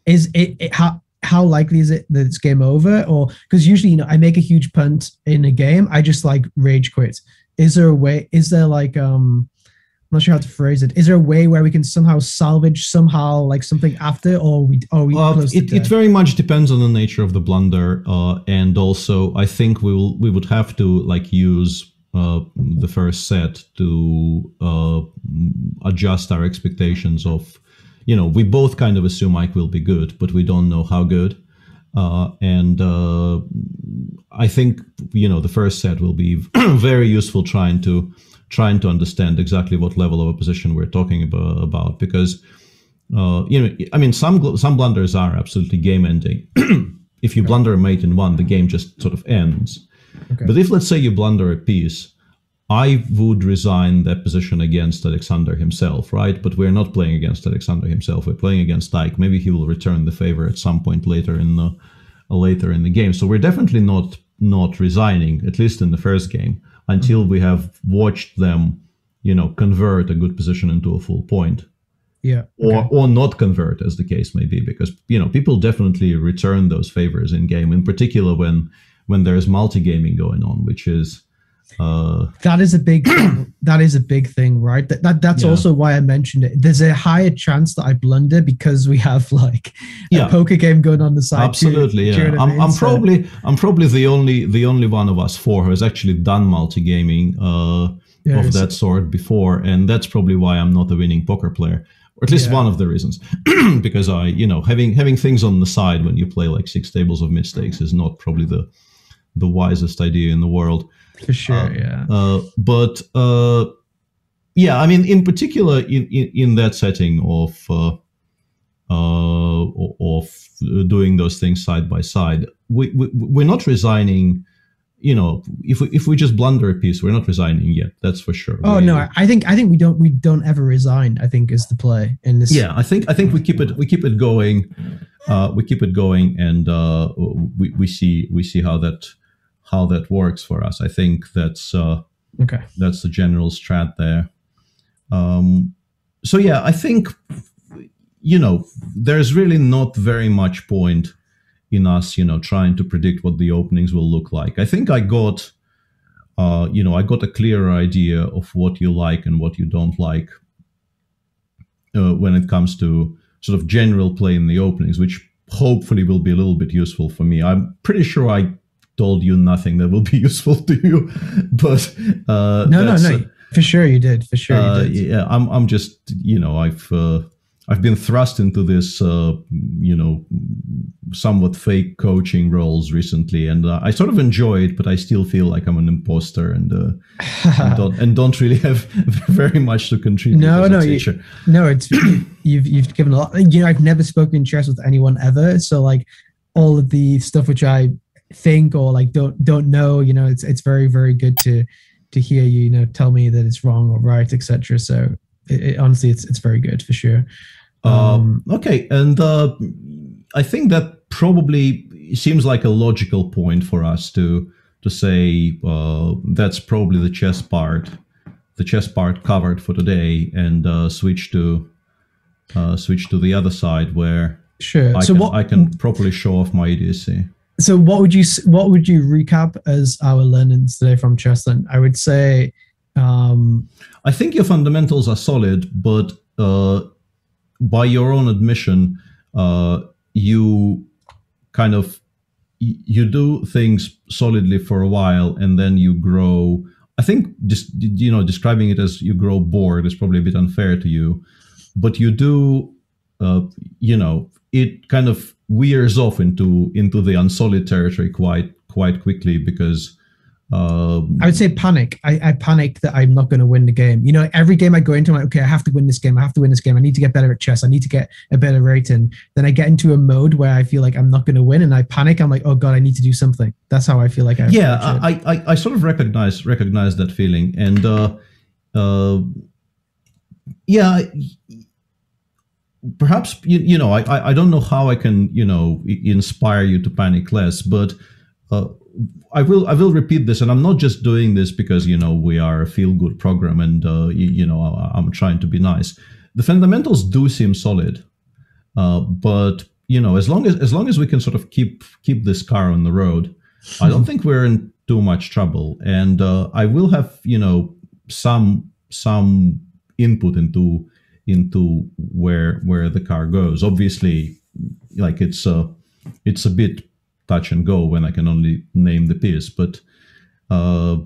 is it, it how how likely is it that it's game over? Or because usually, you know, I make a huge punt in a game, I just like rage quit. Is there a way is there like um I'm not sure how to phrase it. Is there a way where we can somehow salvage somehow like something after or we or we Uh, close to it, it very much depends on the nature of the blunder, uh, and also I think we will we would have to like use uh, the first set to uh, adjust our expectations of, you know, we both kind of assume Ike will be good, but we don't know how good, uh, and uh, I think you know the first set will be very useful trying to trying to understand exactly what level of opposition we're talking about, about because uh, you know, I mean, some some blunders are absolutely game ending. if you blunder a mate in one, the game just sort of ends. Okay. But if let's say you blunder a piece, I would resign that position against Alexander himself, right? But we're not playing against Alexander himself. We're playing against Ike. Maybe he will return the favor at some point later in the uh, later in the game. So we're definitely not not resigning, at least in the first game, until we have watched them, you know, convert a good position into a full point Yeah. Or or not convert, as the case may be, because you know people definitely return those favors in game, in particular when when there's multi gaming going on, which is uh, that is a big that is a big thing right that, that that's yeah. also why i mentioned it there's a higher chance that i blunder because we have like yeah. a poker game going on the side absolutely too, yeah I'm, I'm so. probably i'm probably the only the only one of us four who has actually done multi-gaming uh, yeah, of that sort before and that's probably why i'm not a winning poker player or at least yeah. one of the reasons because i you know having having things on the side when you play like six tables of mistakes is not probably the the wisest idea in the world for sure uh, yeah uh, but uh, yeah i mean in particular in in, in that setting of uh, uh, of doing those things side by side we, we we're not resigning you know, if we if we just blunder a piece, we're not resigning yet. That's for sure. Oh we, no, I think I think we don't we don't ever resign. I think is the play in this. Yeah, I think I think we keep it we keep it going, uh, we keep it going, and uh, we we see we see how that how that works for us. I think that's uh, okay. That's the general strat there. Um, so yeah, I think you know there's really not very much point in us, you know, trying to predict what the openings will look like. I think I got, uh, you know, I got a clearer idea of what you like and what you don't like uh, when it comes to sort of general play in the openings, which hopefully will be a little bit useful for me. I'm pretty sure I told you nothing that will be useful to you, but uh, no, no, no, for sure you did. For sure, uh, yeah. I'm, I'm just, you know, I've. Uh, I've been thrust into this, uh, you know, somewhat fake coaching roles recently, and uh, I sort of enjoy it, but I still feel like I'm an imposter and, uh, and, don't, and, don't, really have very much to contribute. No, no, you, no. It's you've you've given a lot. You know, I've never spoken chess with anyone ever, so like all of the stuff which I think or like don't don't know, you know, it's it's very very good to to hear you, you know, tell me that it's wrong or right, etc. So it, it, honestly, it's it's very good for sure. Um, um, okay, and uh, I think that probably seems like a logical point for us to to say uh, that's probably the chess part, the chess part covered for today, and uh, switch to uh, switch to the other side where sure. I so can, what I can properly show off my idiocy. So what would you what would you recap as our learnings today from Chessland? I would say. Um, I think your fundamentals are solid, but uh, by your own admission, uh, you kind of you do things solidly for a while and then you grow. I think just you know describing it as you grow bored is probably a bit unfair to you, but you do. Uh, you know, it kind of wears off into into the unsolid territory quite quite quickly because um, I would say panic. I, I panic that I'm not going to win the game. You know, every game I go into, I'm like, okay, I have to win this game. I have to win this game. I need to get better at chess. I need to get a better rating. Then I get into a mode where I feel like I'm not going to win, and I panic. I'm like, oh god, I need to do something. That's how I feel like I. Yeah, I, I, I sort of recognize recognize that feeling, and uh, uh, yeah, perhaps you, you know, I I don't know how I can you know inspire you to panic less, but. Uh, I will I will repeat this, and I'm not just doing this because you know we are a feel good program, and uh, you, you, know I'm trying to be nice. The fundamentals do seem solid, uh, but you know as long as as long as we can sort of keep keep this car on the road, I don't think we're in too much trouble. And uh, I will have you know some some input into into where where the car goes. Obviously, like it's a it's a bit touch and go when I can only name the piece. But uh,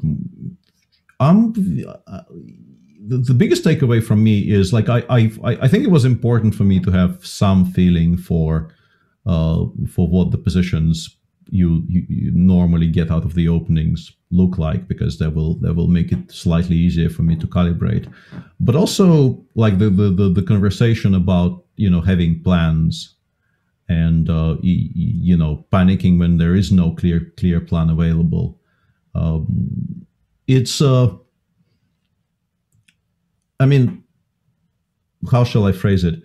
I'm the, the biggest takeaway from me is like I, I I think it was important for me to have some feeling for uh, for what the positions you, you, you normally get out of the openings look like because that will that will make it slightly easier for me to calibrate but also like the the the, the conversation about you know having plans and uh, you, you know panicking when there is no clear clear plan available. Um, it's uh, I mean, how shall I phrase it?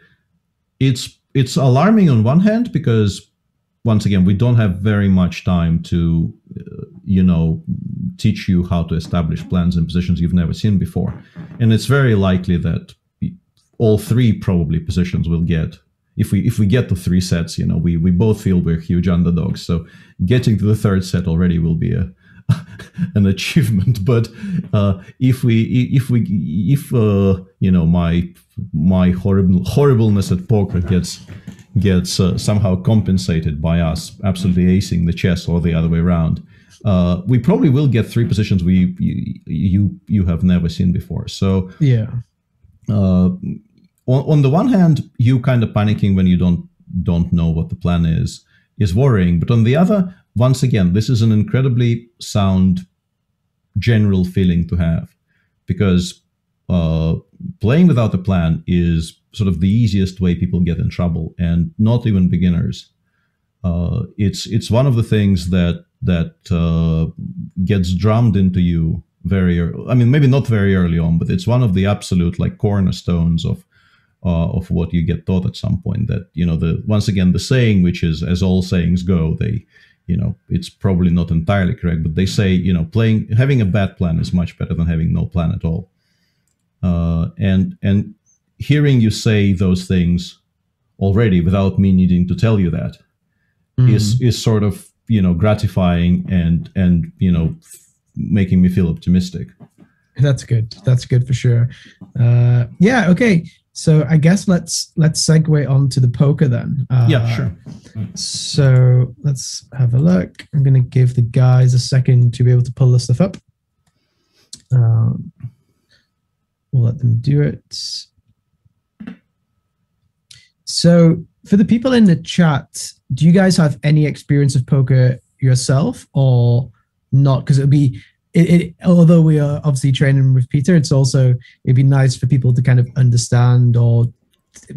It's it's alarming on one hand because once again we don't have very much time to uh, you know teach you how to establish plans and positions you've never seen before, and it's very likely that all three probably positions will get if we if we get to three sets, you know, we we both feel we're huge underdogs. So getting to the third set already will be a an achievement. But uh, if we if we if uh, you know my my horrible horribleness at poker gets gets uh, somehow compensated by us absolutely acing the chess or the other way around, uh, we probably will get three positions we you you, you have never seen before. So yeah. Uh, on, on the one hand, you kind of panicking when you don't don't know what the plan is is worrying. But on the other, once again, this is an incredibly sound general feeling to have because uh, playing without a plan is sort of the easiest way people get in trouble, and not even beginners. Uh, it's it's one of the things that that uh, gets drummed into you very. Early. I mean, maybe not very early on, but it's one of the absolute like cornerstones of uh, of what you get taught at some point. That you know the once again the saying, which is as all sayings go, they you know it's probably not entirely correct, but they say you know playing having a bad plan is much better than having no plan at all. Uh, and and hearing you say those things already without me needing to tell you that mm. is is sort of you know gratifying and and you know making me feel optimistic that's good that's good for sure uh yeah okay so I guess let's let's segue on to the poker then. Uh, yeah, sure. So let's have a look. I'm going to give the guys a second to be able to pull this stuff up. Um, we'll let them do it. So for the people in the chat, do you guys have any experience of poker yourself or not? Because it'll be it, it, although we are obviously training with Peter, it's also it'd be nice for people to kind of understand or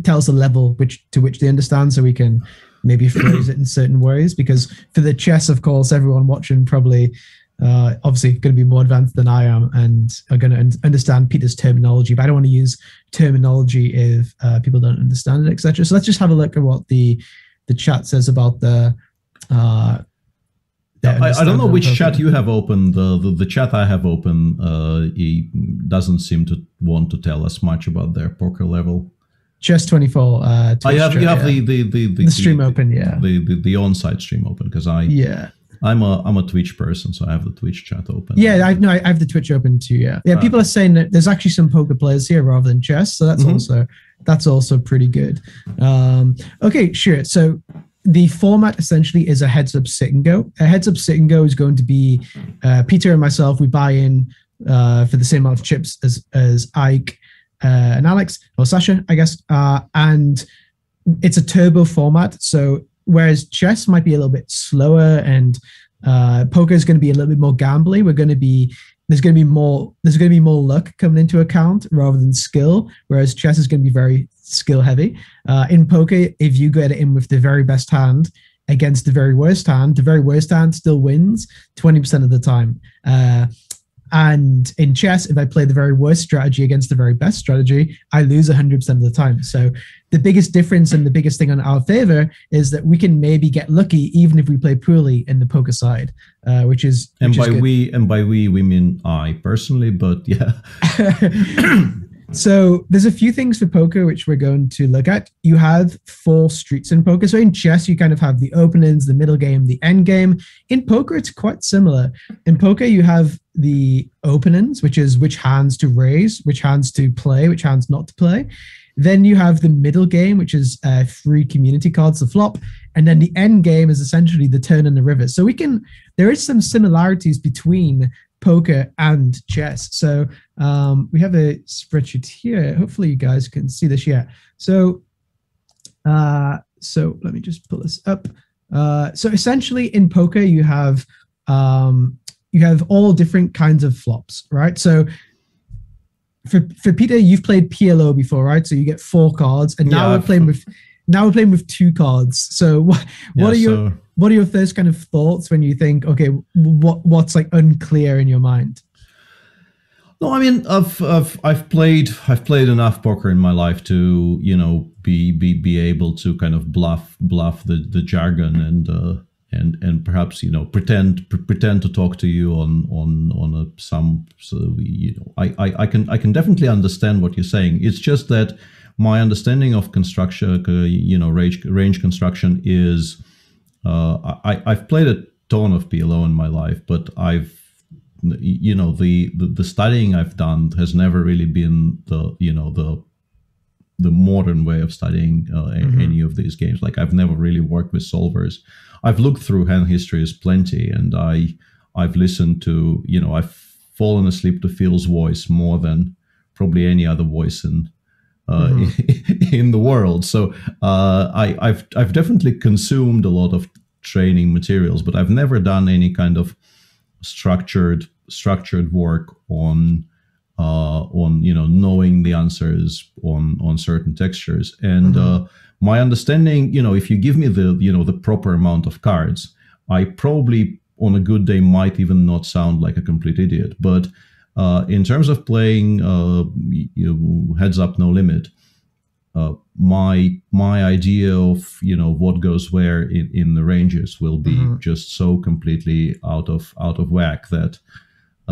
tell us a level which to which they understand, so we can maybe phrase it in certain ways. Because for the chess, of course, everyone watching probably uh, obviously going to be more advanced than I am and are going to un- understand Peter's terminology. But I don't want to use terminology if uh, people don't understand it, etc. So let's just have a look at what the the chat says about the uh, I, I, don't know which chat you have open. The, the, the chat I have open, uh, doesn't seem to want to tell us much about their poker level. Just twenty four. Uh, I have you have yeah. the, the, the, the, the stream the, open, yeah. The, the the on-site stream open because I yeah. I'm a I'm a Twitch person, so I have the Twitch chat open. Yeah, I know I have the Twitch open too. Yeah, yeah. Uh, people are saying that there's actually some poker players here rather than chess, so that's mm-hmm. also that's also pretty good. Um, okay, sure. So the format essentially is a heads up sit and go. A heads up sit and go is going to be uh, Peter and myself. We buy in uh, for the same amount of chips as as Ike uh, and Alex or Sasha, I guess. Uh, and it's a turbo format. So whereas chess might be a little bit slower and uh, poker is going to be a little bit more gambly, we're going to be there's going to be more there's going to be more luck coming into account rather than skill. Whereas chess is going to be very skill heavy. Uh, in poker, if you get it in with the very best hand against the very worst hand, the very worst hand still wins 20% of the time. Uh, and in chess, if I play the very worst strategy against the very best strategy, I lose 100% of the time. So the biggest difference and the biggest thing on our favor is that we can maybe get lucky even if we play poorly in the poker side, uh, which is and by is we and by we we mean I personally, but yeah. So there's a few things for poker which we're going to look at. You have four streets in poker. So in chess, you kind of have the openings, the middle game, the end game. In poker, it's quite similar. In poker, you have the openings, which is which hands to raise, which hands to play, which hands not to play. Then you have the middle game, which is uh, free community cards, the flop, and then the end game is essentially the turn and the river. So we can there is some similarities between poker and chess. So um, we have a spreadsheet here. Hopefully you guys can see this yet. So, uh, so let me just pull this up. Uh, so essentially in poker, you have, um, you have all different kinds of flops, right? So for, for Peter, you've played PLO before, right? So you get four cards and now yeah, we're playing with, now we're playing with two cards. So what, what yeah, are your, so what are your first kind of thoughts when you think, okay, what what's like unclear in your mind? No, I mean, I've, I've I've played I've played enough poker in my life to you know be be be able to kind of bluff bluff the the jargon and uh, and and perhaps you know pretend pre- pretend to talk to you on on on a some so you know I, I I can I can definitely understand what you're saying. It's just that my understanding of construction, uh, you know, range range construction is, uh, I, I've played a ton of PLO in my life, but I've you know the, the, the studying I've done has never really been the you know the the modern way of studying uh, mm-hmm. any of these games. Like I've never really worked with solvers. I've looked through hand histories plenty, and I I've listened to you know I've fallen asleep to Phil's voice more than probably any other voice in uh, mm-hmm. in the world. So uh, I, I've I've definitely consumed a lot of training materials, but I've never done any kind of structured structured work on uh, on you know knowing the answers on on certain textures and mm-hmm. uh, my understanding you know if you give me the you know the proper amount of cards i probably on a good day might even not sound like a complete idiot but uh, in terms of playing uh, you know, heads up no limit uh, my my idea of you know what goes where in, in the ranges will be mm-hmm. just so completely out of out of whack that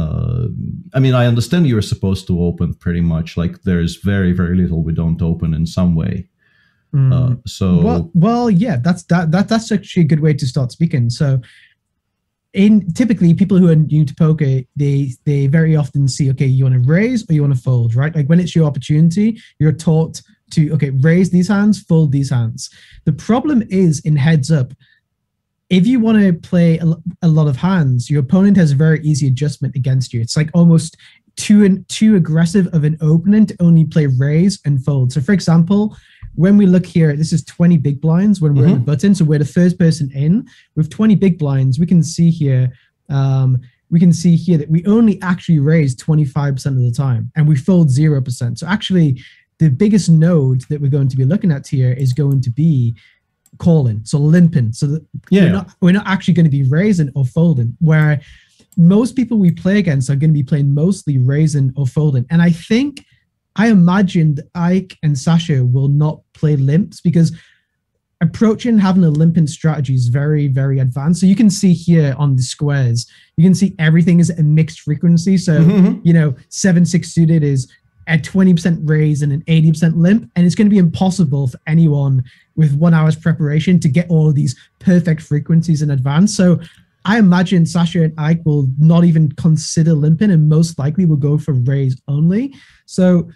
uh, I mean I understand you're supposed to open pretty much like there's very very little we don't open in some way. Mm. Uh, so well, well, yeah, that's that that that's actually a good way to start speaking. So in typically people who are new to poker they they very often see okay you want to raise or you want to fold right like when it's your opportunity you're taught to okay raise these hands fold these hands the problem is in heads up if you want to play a, a, lot of hands your opponent has a very easy adjustment against you it's like almost too too aggressive of an opening to only play raise and fold so for example when we look here this is 20 big blinds when we're mm-hmm. in the button so we're the first person in with 20 big blinds we can see here um, we can see here that we only actually raise 25% of the time and we fold 0%. So actually the biggest node that we're going to be looking at here is going to be calling, so limping. So that yeah. we're not we're not actually going to be raising or folding. Where most people we play against are going to be playing mostly raising or folding. And I think I imagined Ike and Sasha will not play limps because approaching having a limping strategy is very, very advanced. So you can see here on the squares, you can see everything is a mixed frequency. So, mm-hmm. you know, seven, six suited is a 20% raise and an 80% limp. And it's going to be impossible for anyone with one hour's preparation to get all of these perfect frequencies in advance. So I imagine Sasha and Ike will not even consider limping and most likely will go for raise only. So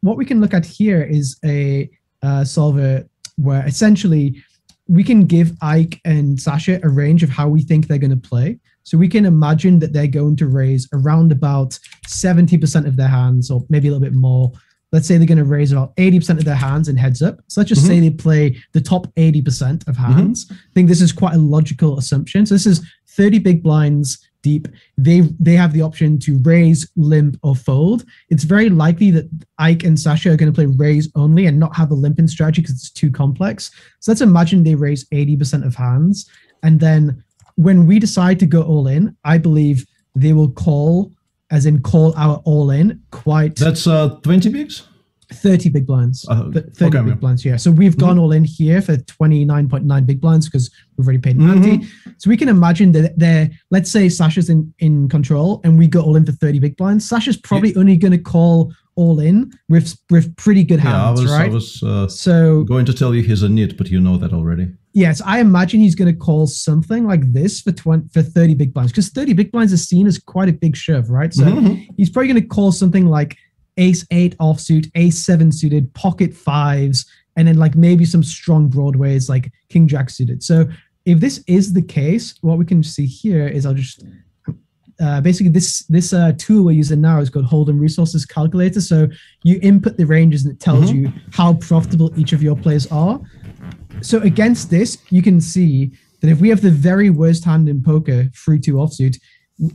what we can look at here is a uh, solver where essentially we can give Ike and Sasha a range of how we think they're going to play. So we can imagine that they're going to raise around about 70% of their hands, or maybe a little bit more. Let's say they're going to raise about 80% of their hands in heads up. So let's just mm-hmm. say they play the top 80% of mm-hmm. hands. Mm-hmm. I think this is quite a logical assumption. So this is 30 big blinds deep. They they have the option to raise, limp, or fold. It's very likely that Ike and Sasha are going to play raise only and not have a limping strategy because it's too complex. So let's imagine they raise 80% of hands. And then when we decide to go all in, I believe they will call, as in call our all in, quite. That's uh, 20 bigs? 30 big blinds. Uh, 30 okay, big man. blinds, yeah. So we've gone mm-hmm. all in here for 29.9 big blinds because we've already paid mm 90. So we can imagine that they're, let's say Sasha's in, in control and we go all in for 30 big blinds. Sasha's probably yeah. only going to call all in with with pretty good hands, yeah, I was, right? I was uh, so going to tell you he's a nit, but you know that already. Yes, I imagine he's going to call something like this for 20, for 30 big blinds because 30 big blinds is seen as quite a big shove, right? So mm-hmm. he's probably going to call something like ace eight offsuit, ace seven suited, pocket fives, and then like maybe some strong broadways like king jack suited. So if this is the case, what we can see here is I'll just uh, basically this this uh, tool we're using now is called Hold'em Resources Calculator. So you input the ranges and it tells mm-hmm. you how profitable each of your players are. So against this, you can see that if we have the very worst hand in poker through two offsuit,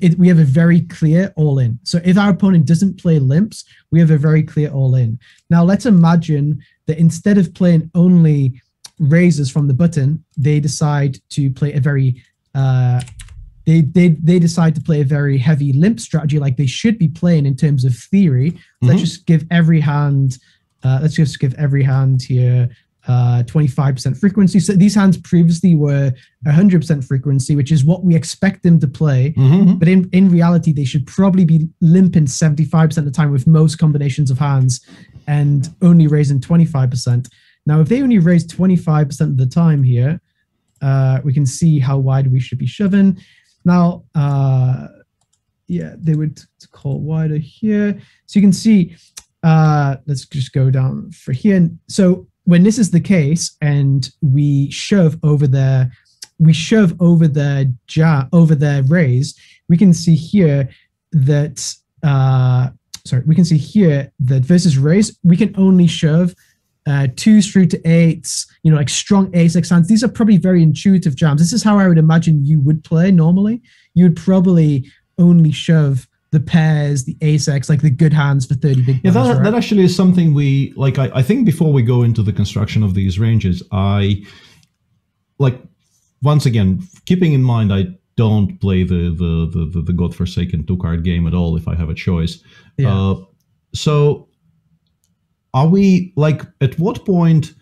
it, we have a very clear all in. So if our opponent doesn't play limps, we have a very clear all in. Now let's imagine that instead of playing only raises from the button, they decide to play a very uh, they they they decide to play a very heavy limp strategy like they should be playing in terms of theory. Mm-hmm. Let's just give every hand. Uh, let's just give every hand here uh, 25% frequency. So these hands previously were 100% frequency, which is what we expect them to play. Mm-hmm. But in, in reality, they should probably be limping 75% of the time with most combinations of hands and only raising 25%. Now, if they only raise 25% of the time here, uh, we can see how wide we should be shoving. Now, uh, yeah, they would call wider here. So you can see, uh, let's just go down for here. So when this is the case and we shove over their we shove over their jar over their raise, we can see here that uh sorry, we can see here that versus raise, we can only shove uh, twos through to eights, you know, like strong ace X hands. These are probably very intuitive jams. This is how I would imagine you would play normally. You would probably only shove the pairs, the ace X, like the good hands for 30 big Yeah, that, right? that actually is something we like. I, I think before we go into the construction of these ranges, I like once again keeping in mind I don't play the the the, the, the godforsaken two card game at all if I have a choice. Yeah. Uh, so are we like at what point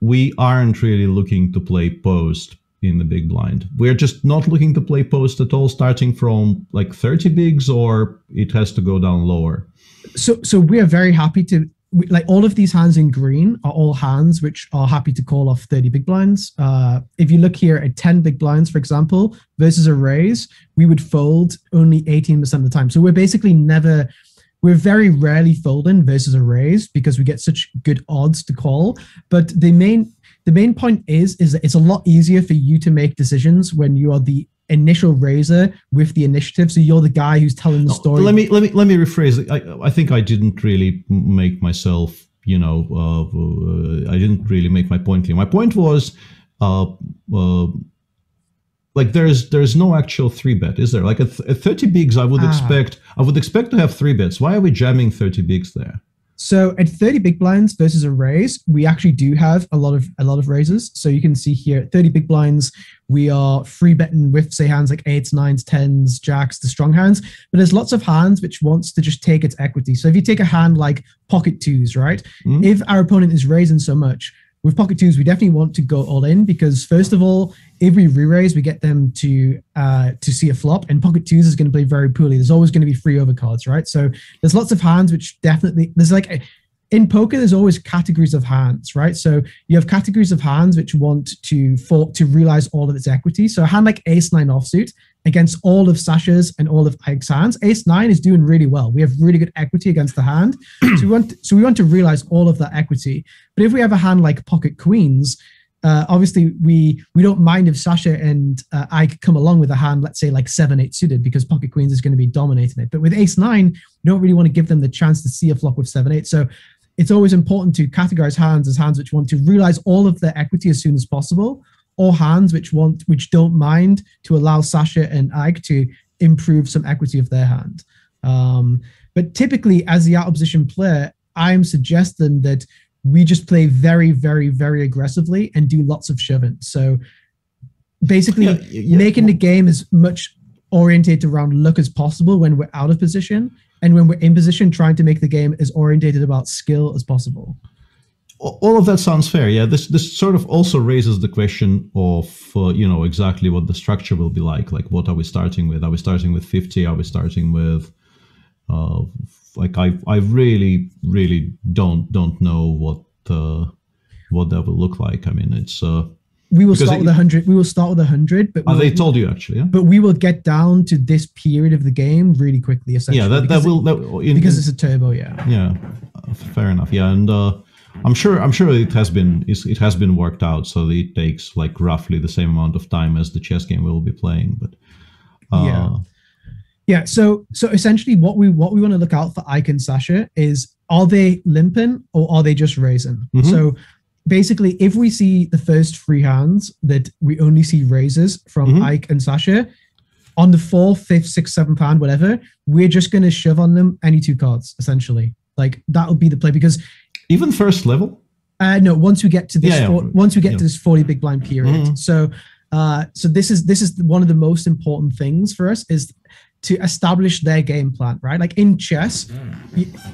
we aren't really looking to play post in the big blind. We're just not looking to play post at all, starting from like 30 bigs, or it has to go down lower. So, so we are very happy to like all of these hands in green are all hands which are happy to call off 30 big blinds. Uh, if you look here at 10 big blinds, for example, versus a raise, we would fold only 18% of the time. So we're basically never, we're very rarely folding versus a raise because we get such good odds to call. But the main the main point is is that it's a lot easier for you to make decisions when you are the initial raiser with the initiative. So you're the guy who's telling the story. let me let me let me rephrase it. I, I think i didn't really make myself you know uh, i didn't really make my point clear my point was uh, uh like there's there's no actual three bet is there? Like at, th- 30 bigs i would ah. expect i would expect to have three bets. Why are we jamming 30 bigs there so at 30 big blinds versus a raise, we actually do have a lot of a lot of raises. So you can see here at 30 big blinds, we are free betting with say hands like eights, nines, tens, jacks, the strong hands. But there's lots of hands which wants to just take its equity. So if you take a hand like pocket twos, right? Mm-hmm. If our opponent is raising so much, with pocket twos, we definitely want to go all in because first of all, if we re-raise, we get them to uh, to see a flop, and pocket twos is going to play very poorly. There's always going to be free overcards, right? So there's lots of hands which definitely there's like a, in poker, there's always categories of hands, right? So you have categories of hands which want to for, to realize all of its equity. So a hand like Ace Nine offsuit against all of Sasha's and all of Ike's hands, Ace Nine is doing really well. We have really good equity against the hand, so we want to, so we want to realize all of that equity. But if we have a hand like Pocket Queens, uh, obviously we we don't mind if Sasha and uh, Ike come along with a hand, let's say like seven eight suited, because Pocket Queens is going to be dominating it. But with Ace Nine, we don't really want to give them the chance to see a flop with seven eight. So it's always important to categorize hands as hands which want to realize all of their equity as soon as possible or hands which want which don't mind to allow Sasha and Ike to improve some equity of their hand. Um, but typically, as the out of position player, I'm suggesting that we just play very, very, very aggressively and do lots of shoving. So basically, yeah, yeah. making the game as much orientated around luck as possible when we're out of position, and when we're in position, trying to make the game as orientated about skill as possible all of that sounds fair yeah. This this sort of also raises the question of uh, you know exactly what the structure will be like. Like what are we starting with? Are we starting with 50 are we starting with uh, like i i really really don't don't know what uh, what that will look like. I mean it's uh we will start it, with 100 we will start with 100 but we'll, they told you actually yeah? but we will get down to this period of the game really quickly essentially yeah that, that will that, in, because it's a turbo yeah. Yeah fair enough yeah and uh I'm sure. I'm sure it has been. It has been worked out so that it takes like roughly the same amount of time as the chess game we will be playing. But uh, yeah, yeah. So so essentially, what we what we want to look out for Ike and Sasha is are they limping or are they just raising? Mm-hmm. So basically, if we see the first three hands that we only see raises from mm-hmm. Ike and Sasha, on the fourth, fifth, sixth, seventh hand, whatever, we're just going to shove on them any two cards, essentially. Like that would be the play because even first level? Uh, no, once we get to this, yeah, yeah. once we get yeah. to this forty big blind period. Mm-hmm. So, uh, so this is this is one of the most important things for us is to establish their game plan, right? Like in chess,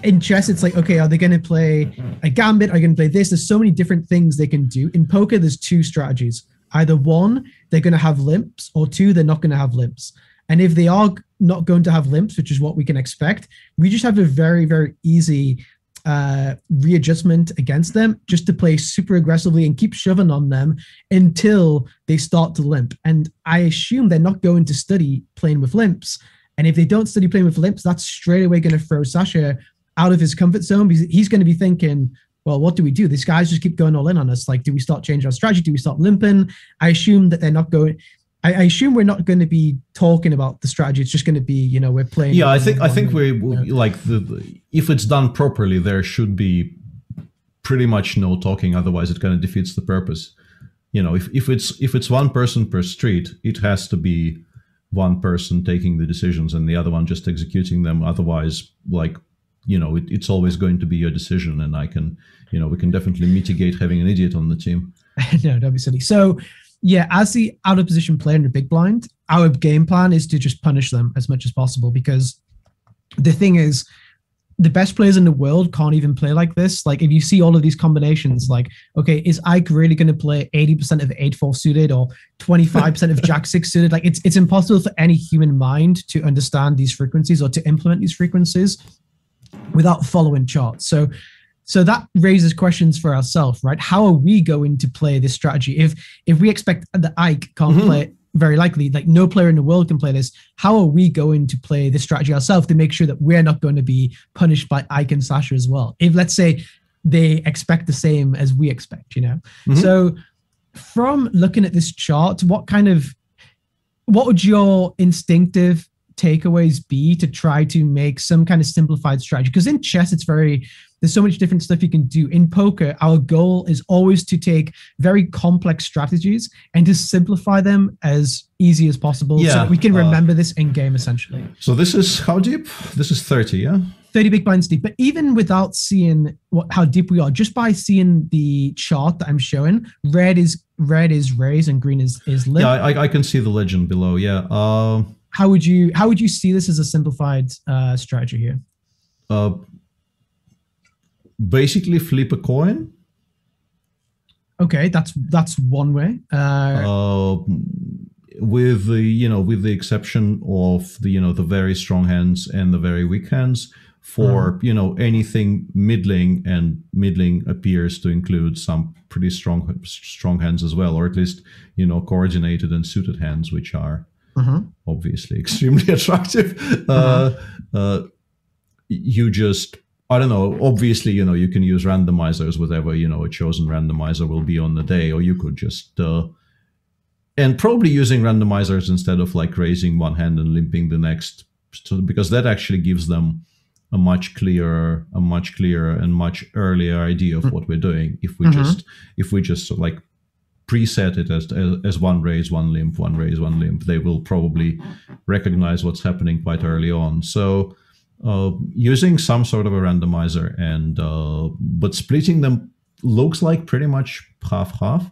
in chess, it's like, okay, are they going to play a gambit? Are you going to play this? There's so many different things they can do. In poker, there's two strategies. Either one, they're going to have limps, or two, they're not going to have limps. And if they are not going to have limps, which is what we can expect, we just have a very, very easy uh, readjustment against them just to play super aggressively and keep shoving on them until they start to limp. And I assume they're not going to study playing with limps. And if they don't study playing with limps, that's straight away going to throw Sasha out of his comfort zone because he's going to be thinking, well, what do we do? These guys just keep going all in on us. Like, do we start changing our strategy? Do we start limping? I assume that they're not going. I, I assume we're not going to be talking about the strategy. It's just going to be, you know, we're playing. Yeah, I think I think we like the if it's done properly, there should be pretty much no talking. Otherwise, it kind of defeats the purpose. You know, if, if it's if it's one person per street, it has to be one person taking the decisions and the other one just executing them. Otherwise, like you know, it, it's always going to be your decision, and I can, you know, we can definitely mitigate having an idiot on the team. no, don't be silly. So yeah, as the out of position player in the big blind, our game plan is to just punish them as much as possible because the thing is, the best players in the world can't even play like this. Like if you see all of these combinations, like okay, is Ike really going to play eighty percent of eight four suited or twenty five percent of Jack six suited? Like it's it's impossible for any human mind to understand these frequencies or to implement these frequencies without following charts. So so that raises questions for ourselves, right? How are we going to play this strategy? If if we expect that Ike can't mm-hmm. play it, very likely, like no player in the world can play this, how are we going to play this strategy ourselves to make sure that we're not going to be punished by Ike and Sasha as well? If let's say they expect the same as we expect, you know? Mm-hmm. So from looking at this chart, what kind of what would your instinctive takeaways be to try to make some kind of simplified strategy? Because in chess, it's very there's so much different stuff you can do. In poker, our goal is always to take very complex strategies and to simplify them as easy as possible yeah, so that we can uh, remember this in game essentially. So this is how deep? This is 30, yeah? 30 big blinds deep. But even without seeing what, how deep we are, just by seeing the chart that I'm showing, red is red is raise and green is is limp. Yeah, I, I can see the legend below. Yeah. Uh, how would you how would you see this as a simplified uh, strategy here? Uh, basically flip a coin. Okay, that's that's one way. Uh, uh, with the you know with the exception of the you know the very strong hands and the very weak hands for mm. you know anything middling and middling appears to include some pretty strong strong hands as well or at least you know coordinated and suited hands which are mm-hmm. obviously extremely attractive mm-hmm. uh, uh, you just I don't know. Obviously, you know, you can use randomizers, whatever, you know, a chosen randomizer will be on the day, or you could just, uh, and probably using randomizers instead of like raising one hand and limping the next, so, because that actually gives them a much clearer, a much clearer and much earlier idea of what we're doing. If we mm-hmm. just, if we just like preset it as, as, one raise, one limp, one raise, one limp, they will probably recognize what's happening quite early on. So, uh, using some sort of a randomizer and uh, but splitting them looks like pretty much half half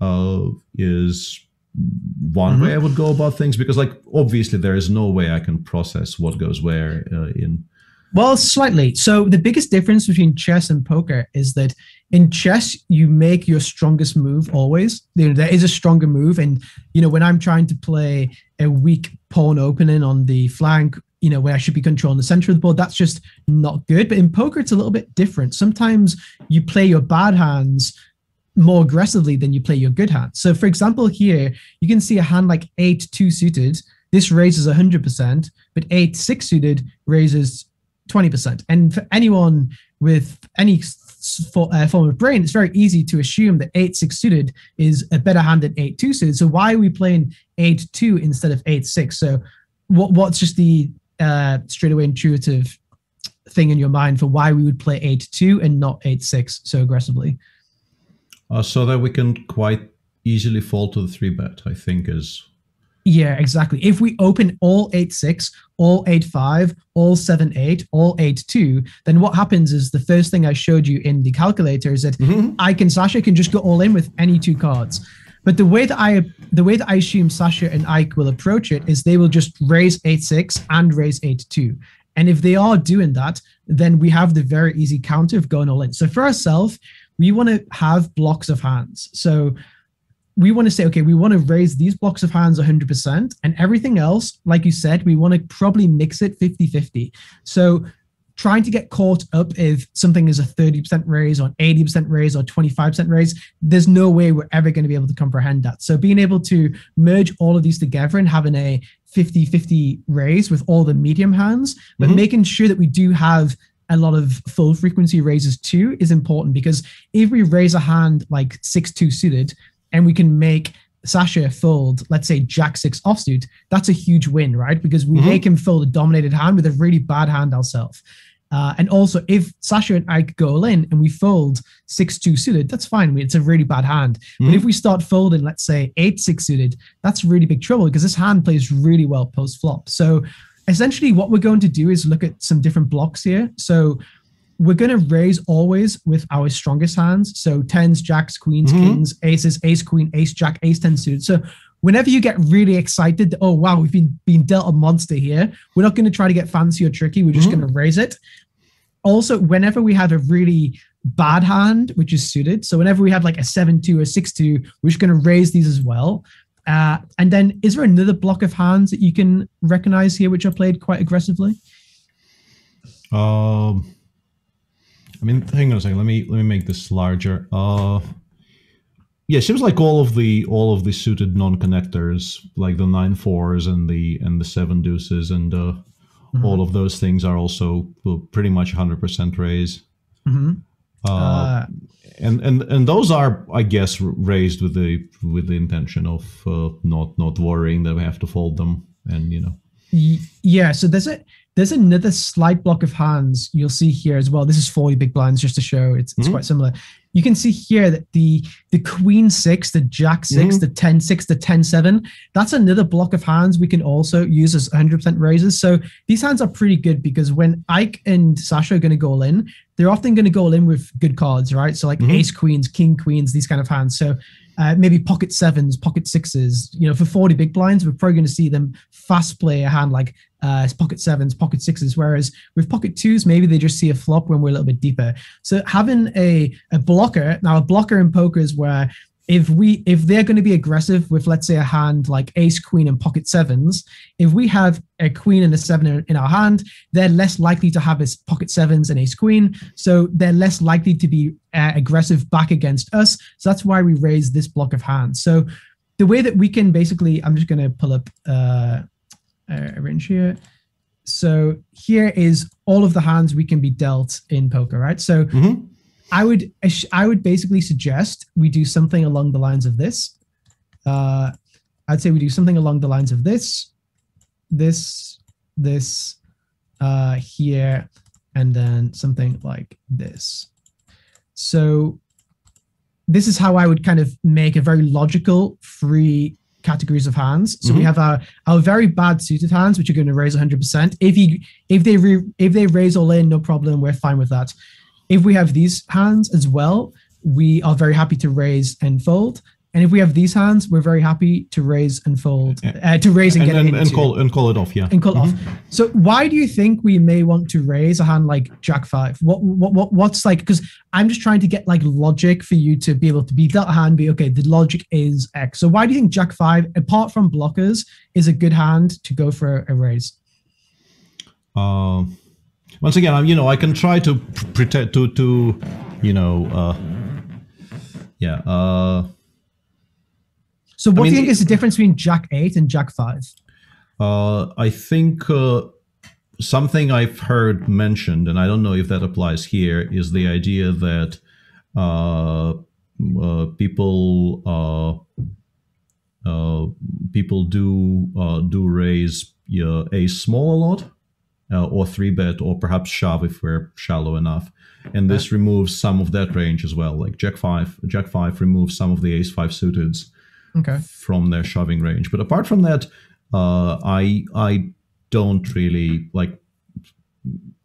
uh, is one mm-hmm. way I would go about things because like obviously there is no way I can process what goes where uh, in well slightly so the biggest difference between chess and poker is that in chess you make your strongest move always know, there is a stronger move and you know when i'm trying to play a weak pawn opening on the flank you know, where I should be controlling the center of the board. That's just not good. But in poker, it's a little bit different. Sometimes you play your bad hands more aggressively than you play your good hands. So, for example, here you can see a hand like eight two suited. This raises 100%, but eight six suited raises 20%. And for anyone with any uh, form of brain, it's very easy to assume that eight six suited is a better hand than eight two suited. So why are we playing eight two instead of eight six? So what what's just the uh, straight away intuitive thing in your mind for why we would play 8-2 and not 8-6 so aggressively? Uh, so that we can quite easily fall to the three bet, I think is. Yeah, exactly. If we open all 8-6, all 8-5, all 7-8, all 8-2, then what happens is the first thing I showed you in the calculator is that mm-hmm. Ike and Sasha can just go all in with any two cards. But the way that I the way that I assume Sasha and Ike will approach it is they will just raise eight six and raise eight two. And if they are doing that, then we have the very easy counter of going all in. So for ourselves, we want to have blocks of hands. So we want to say, okay, we want to raise these blocks of hands 100%, and everything else, like you said, we want to probably mix it 50 50. So trying to get caught up if something is a 30% raise or 80% raise or 25% raise, there's no way we're ever going to be able to comprehend that. So being able to merge all of these together and having a 50 50 raise with all the medium hands, but mm-hmm. making sure that we do have a lot of full frequency raises too is important because if we raise a hand like 6 2 suited, and we can make Sasha fold, let's say Jack six offsuit, that's a huge win, right? Because we mm-hmm. make him fold a dominated hand with a really bad hand ourselves. Uh, and also, if Sasha and Ike go all in and we fold six two suited, that's fine. It's a really bad hand. Mm-hmm. But if we start folding, let's say eight six suited, that's really big trouble because this hand plays really well post flop. So essentially, what we're going to do is look at some different blocks here. So we're going to raise always with our strongest hands. So tens, jacks, queens, mm-hmm. kings, aces, ace, queen, ace, jack, ace, ten suited. So whenever you get really excited, oh wow, we've been been dealt a monster here. We're not going to try to get fancy or tricky. We're just mm-hmm. going to raise it. Also, whenever we have a really bad hand, which is suited, so whenever we have like a seven two or six two, we're just going to raise these as well. Uh, and then, is there another block of hands that you can recognize here, which are played quite aggressively? Um I mean, hang on a second. Let me let me make this larger. Uh, yeah, it seems like all of the all of the suited non-connectors, like the nine fours and the and the seven deuces, and uh, mm-hmm. all of those things are also pretty much 100% raise. Mm-hmm. Uh, uh, and and and those are, I guess, raised with the with the intention of uh, not not worrying that we have to fold them, and you know. Yeah, so there's a there's another slight block of hands you'll see here as well. This is 40 big blinds just to show it's, it's mm-hmm. quite similar. You can see here that the the queen six, the jack 6 mm-hmm. the 10 6, the 10 7, that's another block of hands we can also use as 100% raises. So these hands are pretty good because when Ike and Sasha are going to go all in, they're often going to go all in with good cards, right? So like mm-hmm. ace queens, king queens, these kind of hands. So uh, maybe pocket sevens, pocket sixes. You know, for 40 big blinds, we're probably going to see them fast play a hand like uh, pocket sevens, pocket sixes. Whereas with pocket twos, maybe they just see a flop when we're a little bit deeper. So having a, a blocker, now a blocker in poker is where if we if they're going to be aggressive with let's say a hand like ace queen and pocket sevens if we have a queen and a seven in our hand they're less likely to have his pocket sevens and ace queen. So they're less likely to be uh, aggressive back against us. So that's why we raise this block of hands so the way that we can basically i'm just going to pull up uh, a range here. So here is all of the hands we can be dealt in poker right? So mm-hmm I would I would basically suggest we do something along the lines of this. Uh, I'd say we do something along the lines of this, this, this, uh, here, and then something like this. So this is how I would kind of make a very logical free categories of hands. So mm-hmm. we have our our very bad suited hands, which are going to raise 100%. If you if they re, if they raise all in, no problem, we're fine with that. If we have these hands as well, we are very happy to raise and fold. And if we have these hands, we're very happy to raise and fold, uh, to raise and, and get and, and call and call it off, yeah, and call mm-hmm. off. So why do you think we may want to raise a hand like Jack Five? What what what what's like? Because I'm just trying to get like logic for you to be able to beat that hand. Be okay. The logic is X. So why do you think Jack Five, apart from blockers, is a good hand to go for a raise? Um. Once again, I'm you know I can try to pretend to to you know uh, yeah. Uh, so what I mean, do you think is the difference between Jack eight and Jack five? Uh, I think uh, something I've heard mentioned, and I don't know if that applies here, is the idea that uh, uh, people uh, uh, people do uh, do raise uh, a small a lot uh, or three bet or perhaps shove if we're shallow enough. And this removes some of that range as well. Like Jack five, Jack five removes some of the Ace five suiteds okay. from their shoving range. But apart from that, uh, I I don't really like.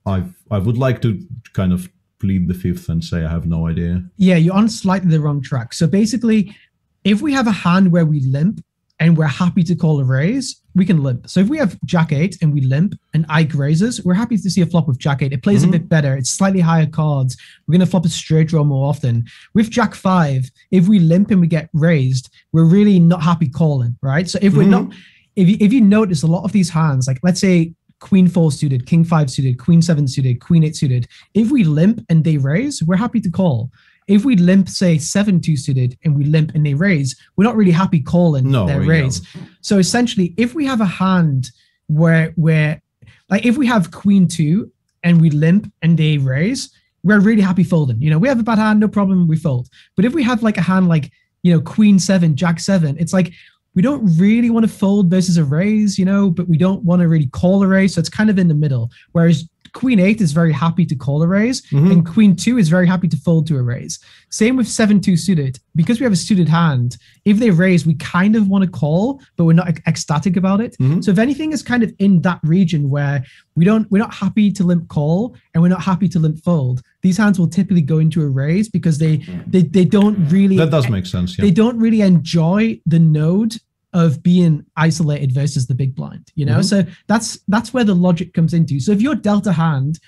I I would like to kind of plead the fifth and say I have no idea. Yeah, you're on slightly the wrong track. So basically, if we have a hand where we limp and we're happy to call a raise, we can limp. So if we have Jack eight and we limp and Ike raises, we're happy to see a flop with Jack eight. It plays mm-hmm. a bit better. It's slightly higher cards. We're going to flop a straight draw more often. With Jack five, if we limp and we get raised, we're really not happy calling, right? So if we're mm-hmm. not, if you, if you notice a lot of these hands, like let's say queen four suited, king five suited, queen seven suited, queen eight suited, if we limp and they raise, we're happy to call. If we limp, say seven two suited, and we limp and they raise, we're not really happy calling no, their raise. Don't. So essentially, if we have a hand where where like if we have queen two and we limp and they raise, we're really happy folding. You know, we have a bad hand, no problem, we fold. But if we have like a hand like you know queen seven, jack seven, it's like we don't really want to fold versus a raise, you know, but we don't want to really call a raise. So it's kind of in the middle. Whereas Queen eight is very happy to call a raise, mm-hmm. and Queen two is very happy to fold to a raise. Same with seven two suited. Because we have a suited hand, if they raise, we kind of want to call, but we're not ecstatic about it. Mm-hmm. So if anything is kind of in that region where we don't, we're not happy to limp call and we're not happy to limp fold. These hands will typically go into a raise because they they they don't really that does make sense. Yeah. They don't really enjoy the node of being isolated versus the big blind you know? Mm-hmm. so that's that's where the logic comes into. So if you're dealt a hand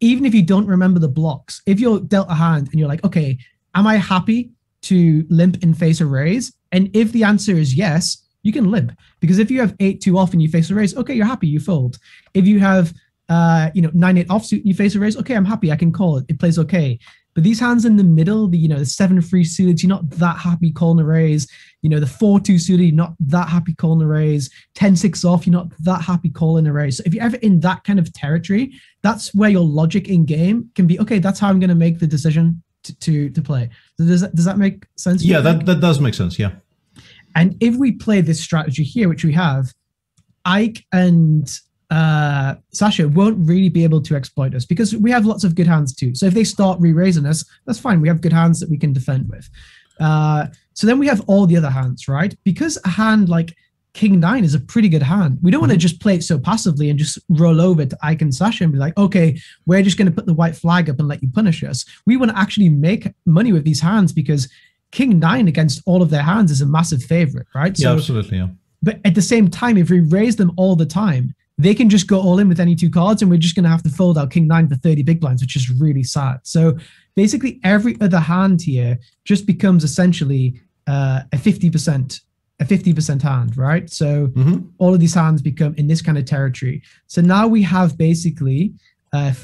even if you don't remember the blocks if you're dealt a hand and you're like okay am i happy to limp and face a raise? And if the answer is yes you can limp. Because if you have eight two off and you face a raise okay you're happy you fold. If you have uh you know nine eight offsuit you face a raise okay i'm happy i can call it. It plays okay but these hands in the middle, the you know the seven free suited, you're not that happy calling a raise. You know the four two suited, you're not that happy calling a raise. 10-6 off, you're not that happy calling a raise. So if you're ever in that kind of territory, that's where your logic in game can be. Okay, that's how I'm going to make the decision to to, to play. So does that, does that make sense? Yeah, that that does make sense. Yeah. And if we play this strategy here, which we have, Ike and uh, Sasha won't really be able to exploit us because we have lots of good hands too. So if they start re-raising us, that's fine. We have good hands that we can defend with. Uh, so then we have all the other hands, right? Because a hand like King Nine is a pretty good hand. We don't mm-hmm. want to just play it so passively and just roll over to Ike and Sasha and be like, okay, we're just going to put the white flag up and let you punish us. We want to actually make money with these hands because King Nine against all of their hands is a massive favorite, right? So, yeah, absolutely. Yeah. But at the same time, if we raise them all the time, they can just go all in with any two cards, and we're just going to have to fold out King Nine for 30 big blinds, which is really sad. So basically, every other hand here just becomes essentially uh, a 50%. A 50% hand, right? So mm-hmm. all of these hands become in this kind of territory. So now we have basically uh,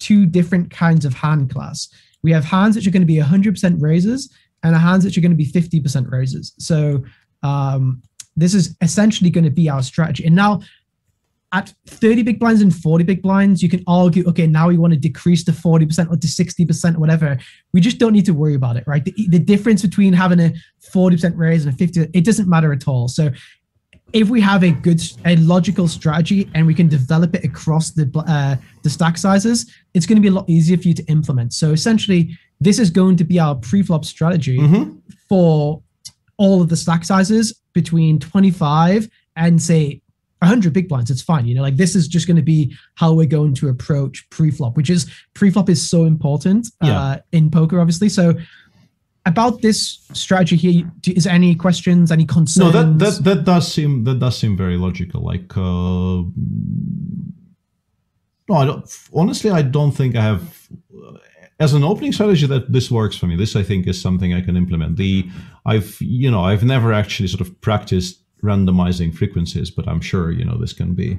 two different kinds of hand class. We have hands which are going to be 100% raises and hands which are going to be 50% raises. So um, this is essentially going to be our strategy. And now at 30 big blinds and 40 big blinds, you can argue, okay, now we want to decrease to 40% or to 60% or whatever. We just don't need to worry about it, right? The, the difference between having a 40% raise and a 50, it doesn't matter at all. So if we have a good, a logical strategy and we can develop it across the, uh, the stack sizes, it's going to be a lot easier for you to implement. So essentially, this is going to be our pre-flop strategy mm-hmm. for all of the stack sizes between 25 and say 100 big blinds it's fine you know like this is just going to be how we're going to approach pre-flop which is pre-flop is so important yeah. uh, in poker obviously. So about this strategy here is any questions any concerns? No that, that that does seem that does seem very logical like uh no i don't honestly i don't think i have as an opening strategy that this works for me. This i think is something i can implement. The i've you know i've never actually sort of practiced randomizing frequencies, but I'm sure you know this can be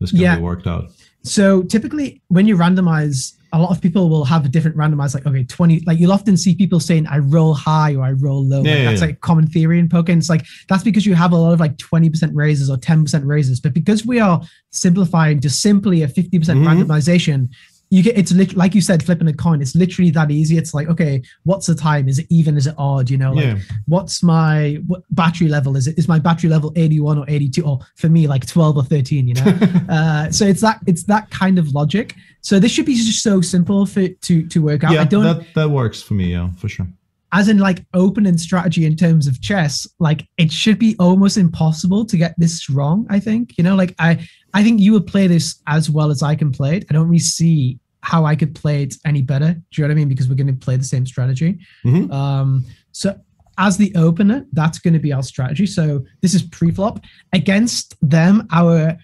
this can yeah. be worked out. So typically, when you randomize, a lot of people will have a different randomize. Like okay, twenty. Like you'll often see people saying, "I roll high" or "I roll low." Yeah, like, yeah, that's like common theory in poker. And it's like that's because you have a lot of like twenty percent raises or ten percent raises. But because we are simplifying to simply a fifty percent mm-hmm. randomization, you get it's lit- like you said flipping a coin. It's literally that easy. It's like okay what's the time? Is it even? Is it odd? You know like yeah. what's my what battery level? Is it is my battery level 81 or 82 or for me like 12 or 13 you know? Uh, so it's that it's that kind of logic. So this should be just so simple for to to work out. Yeah, i don't that, that works for me yeah for sure. As in like opening strategy in terms of chess like it should be almost impossible to get this wrong i think. You know like i I think you would play this as well as I can play it. I don't really see how I could play it any better. Do you know what I mean? Because we're going to play the same strategy. Mm-hmm. Um, so as the opener, that's going to be our strategy. So this is pre-flop against them. Our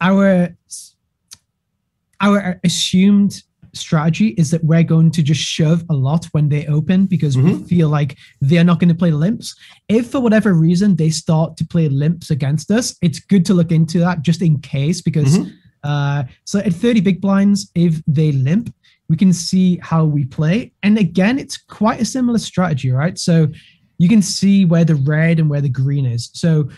our our assumed strategy is that we're going to just shove a lot when they open because mm-hmm. we feel like they're not going to play limps. If for whatever reason they start to play limps against us, it's good to look into that just in case because mm-hmm. uh, so at 30 big blinds, if they limp, we can see how we play. And again, it's quite a similar strategy, right? So you can see where the red and where the green is. So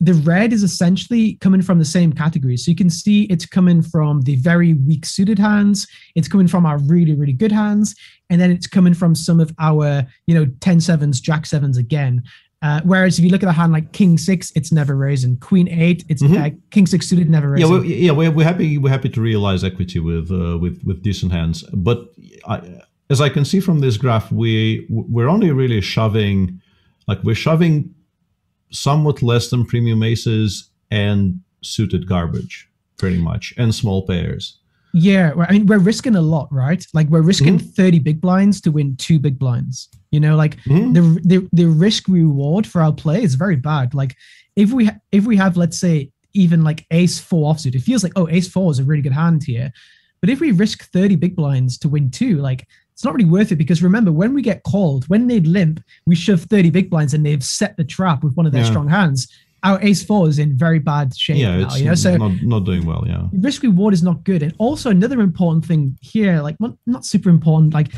the red is essentially coming from the same category. So you can see it's coming from the very weak suited hands, it's coming from our really, really good hands, and then it's coming from some of our, you know, 10 sevens, jack sevens again. Uh, whereas if you look at a hand like King Six, it's never raising. Queen Eight, it's mm-hmm. uh, King Six suited, never raising. Yeah, we're, yeah, we're, we're happy. We're happy to realize equity with uh, with with decent hands, but I, as I can see from this graph, we we're only really shoving, like we're shoving somewhat less than premium aces and suited garbage, pretty much, and small pairs. Yeah, I mean, we're risking a lot, right? Like we're risking mm-hmm. 30 big blinds to win two big blinds. You know, like mm-hmm. the, the the risk reward for our play is very bad. Like if we ha- if we have let's say even like ace four offsuit, it feels like oh ace four is a really good hand here. But if we risk 30 big blinds to win two, like it's not really worth it because remember when we get called, when they limp, we shove 30 big blinds and they've set the trap with one of their yeah. strong hands. Our ace four is in very bad shape yeah, now, you know. So not, not doing well, yeah. Risk reward is not good. And also another important thing here, like not, not super important, like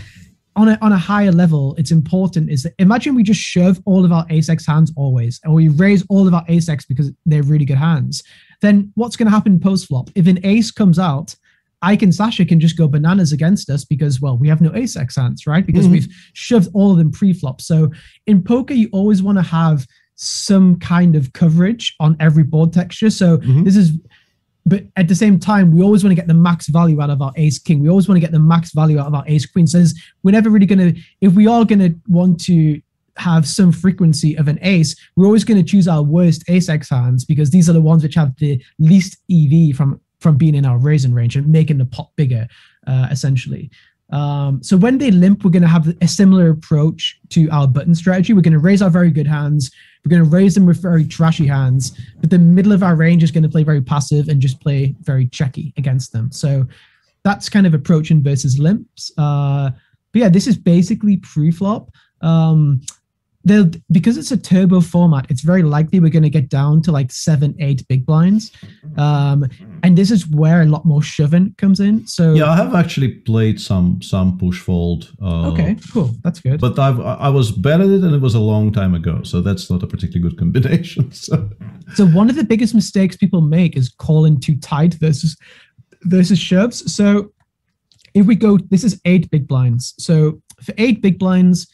on a on a higher level, it's important is that imagine we just shove all of our ace x hands always, and we raise all of our ace x because they're really good hands. Then what's going to happen post flop? If an ace comes out Ike and Sasha can just go bananas against us because, well, we have no ace X hands, right? Because mm-hmm. we've shoved all of them pre-flop. So in poker, you always want to have some kind of coverage on every board texture. So mm-hmm. this is, but at the same time, we always want to get the max value out of our ace king. We always want to get the max value out of our ace queen. So we're never really going to, if we are going to want to have some frequency of an ace, we're always going to choose our worst ace X hands because these are the ones which have the least EV from from being in our raising range and making the pot bigger, uh, essentially. Um, so when they limp, we're going to have a similar approach to our button strategy. We're going to raise our very good hands. We're going to raise them with very trashy hands, but the middle of our range is going to play very passive and just play very checky against them. So that's kind of approaching versus limps. Uh, but yeah, this is basically pre-flop. Um, they'll because it's a turbo format it's very likely we're going to get down to like seven eight big blinds. Um and this is where a lot more shoving comes in so yeah i have actually played some some push fold uh, okay cool. That's good. but i've i was better at it and it was a long time ago so that's not a particularly good combination so. So one of the biggest mistakes people make is calling too tight versus versus shoves. So if we go this is eight big blinds. So for eight big blinds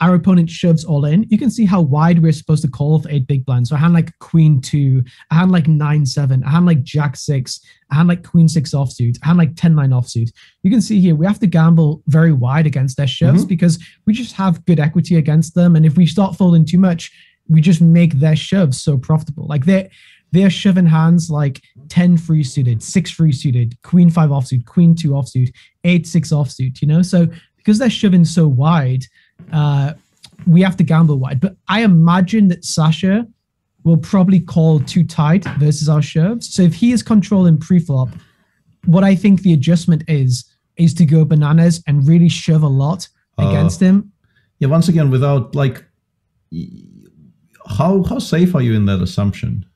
our opponent shoves all in, you can see how wide we're supposed to call for eight big blinds. So a hand like queen two, a hand like nine seven, a hand like jack six, a hand like queen six offsuit, a hand like 10 nine offsuit. You can see here we have to gamble very wide against their shoves mm-hmm. because we just have good equity against them. And if we start folding too much, we just make their shoves so profitable. Like they're they're shoving hands like 10 free suited, six free suited, queen five offsuit, queen two offsuit, eight six offsuit, you know? So because they're shoving so wide, uh, we have to gamble wide. But I imagine that Sasha will probably call too tight versus our shoves. So if he is controlling pre-flop, what I think the adjustment is is to go bananas and really shove a lot uh, against him. Yeah, once again, without like, how how safe are you in that assumption?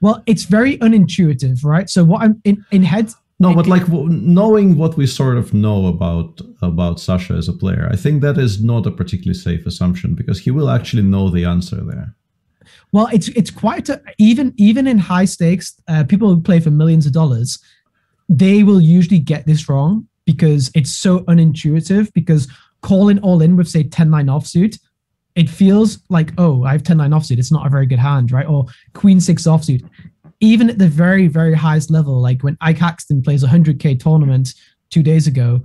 Well, it's very unintuitive, right? So what I'm in in head no, but like knowing what we sort of know about about Sasha as a player, I think that is not a particularly safe assumption because he will actually know the answer there. Well, it's it's quite a, even even in high stakes, uh, people who play for millions of dollars, they will usually get this wrong because it's so unintuitive. Because calling all in with say 10-9 offsuit, it feels like oh I have 10-9 offsuit. It's not a very good hand, right? Or Queen six offsuit even at the very, very highest level, like when Ike Haxton plays a 100K tournament two days ago,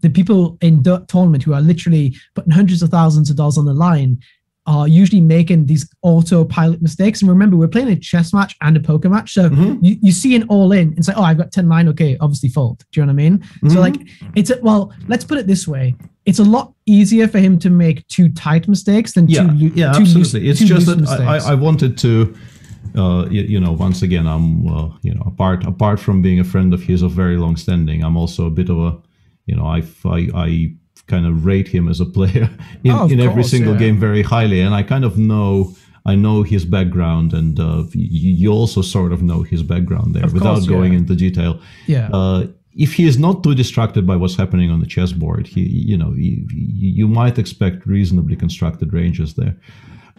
the people in the tournament who are literally putting hundreds of thousands of dollars on the line are usually making these autopilot mistakes. And remember, we're playing a chess match and a poker match. So mm-hmm. you, you see an all in and say, oh, I've got 10 9. Okay, obviously fold. Do you know what I mean? Mm-hmm. So, like, it's a, well, let's put it this way it's a lot easier for him to make too tight mistakes than yeah, two, yeah, two absolutely. Loose, it's just that I, I, wanted to, uh, you, you, know, once again, I'm, uh, you know, apart apart from being a friend of his of very long standing, I'm also a bit of a, you know, I I, I kind of rate him as a player in, oh, in every single yeah. game very highly, and I kind of know. I know his background, and uh, you, you, also sort of know his background there, of without course, going yeah. into detail. Yeah uh, if he is not too distracted by what's happening on the chessboard, he, you know, he, you might expect reasonably constructed ranges there.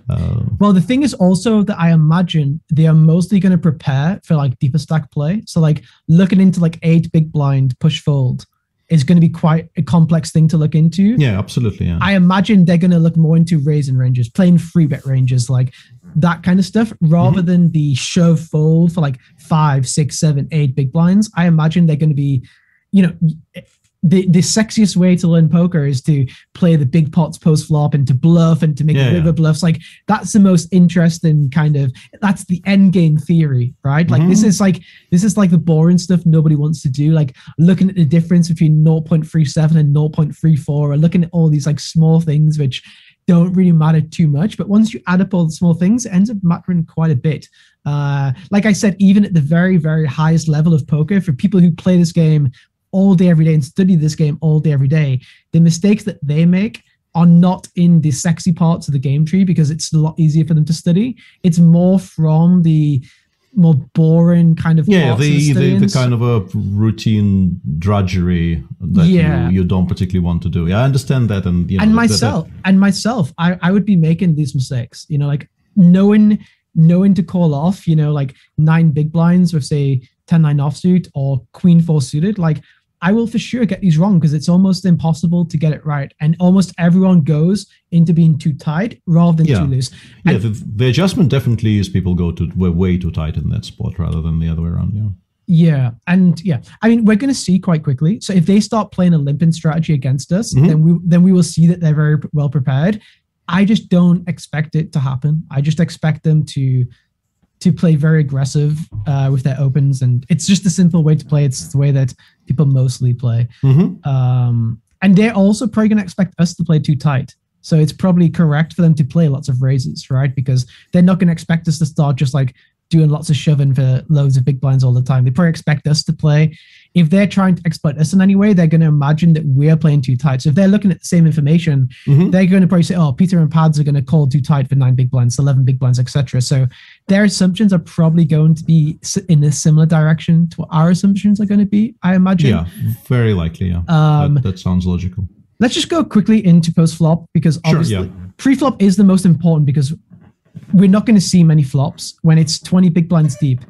Uh, well, the thing is also that I imagine they are mostly going to prepare for like deeper stack play. So, like looking into like eight big blind push fold is going to be quite a complex thing to look into. Yeah, absolutely. Yeah. I imagine they're going to look more into raising ranges, playing free bet ranges, like that kind of stuff, rather mm-hmm. than the shove fold for like five, six, seven, eight big blinds. I imagine they're going to be, you know, the, the sexiest way to learn poker is to play the big pots post flop and to bluff and to make yeah, river yeah. bluffs. Like that's the most interesting kind of that's the end game theory, right? Like mm-hmm. this is like this is like the boring stuff nobody wants to do. Like looking at the difference between 0.37 and 0.34 or looking at all these like small things which don't really matter too much. But once you add up all the small things, it ends up mattering quite a bit. Uh, like I said, even at the very, very highest level of poker, for people who play this game all day, every day, and study this game all day, every day, the mistakes that they make are not in the sexy parts of the game tree because it's a lot easier for them to study. It's more from the more boring kind of yeah the, the, the kind of a routine drudgery that yeah. you, you don't particularly want to do yeah i understand that and you know, and myself that, that, and myself I, I would be making these mistakes you know like knowing knowing to call off you know like nine big blinds with say 10 9 offsuit or queen four suited like I will for sure get these wrong because it's almost impossible to get it right. And almost everyone goes into being too tight rather than yeah. too loose. And yeah, the, the, adjustment definitely is people go to way, way too tight in that spot rather than the other way around. Yeah. Yeah, and yeah, I mean we're going to see quite quickly. So if they start playing a limping strategy against us, mm-hmm. then we then we will see that they're very well prepared. I just don't expect it to happen. I just expect them to to play very aggressive uh, with their opens, and it's just a simple way to play. It's the way that people mostly play. Mm-hmm. Um, and they're also probably going to expect us to play too tight. So it's probably correct for them to play lots of raises, right? Because they're not going to expect us to start just like doing lots of shoving for loads of big blinds all the time. They probably expect us to play. If they're trying to exploit us in any way, they're going to imagine that we're playing too tight. So if they're looking at the same information, mm-hmm. they're going to probably say, "Oh, Peter and Pads are going to call too tight for nine big blinds, eleven big blinds, etc." So their assumptions are probably going to be in a similar direction to what our assumptions are going to be. I imagine. Yeah, very likely. Yeah, um, that, that sounds logical. Let's just go quickly into post flop because obviously sure, yeah. pre flop is the most important because we're not going to see many flops when it's 20 big blinds deep,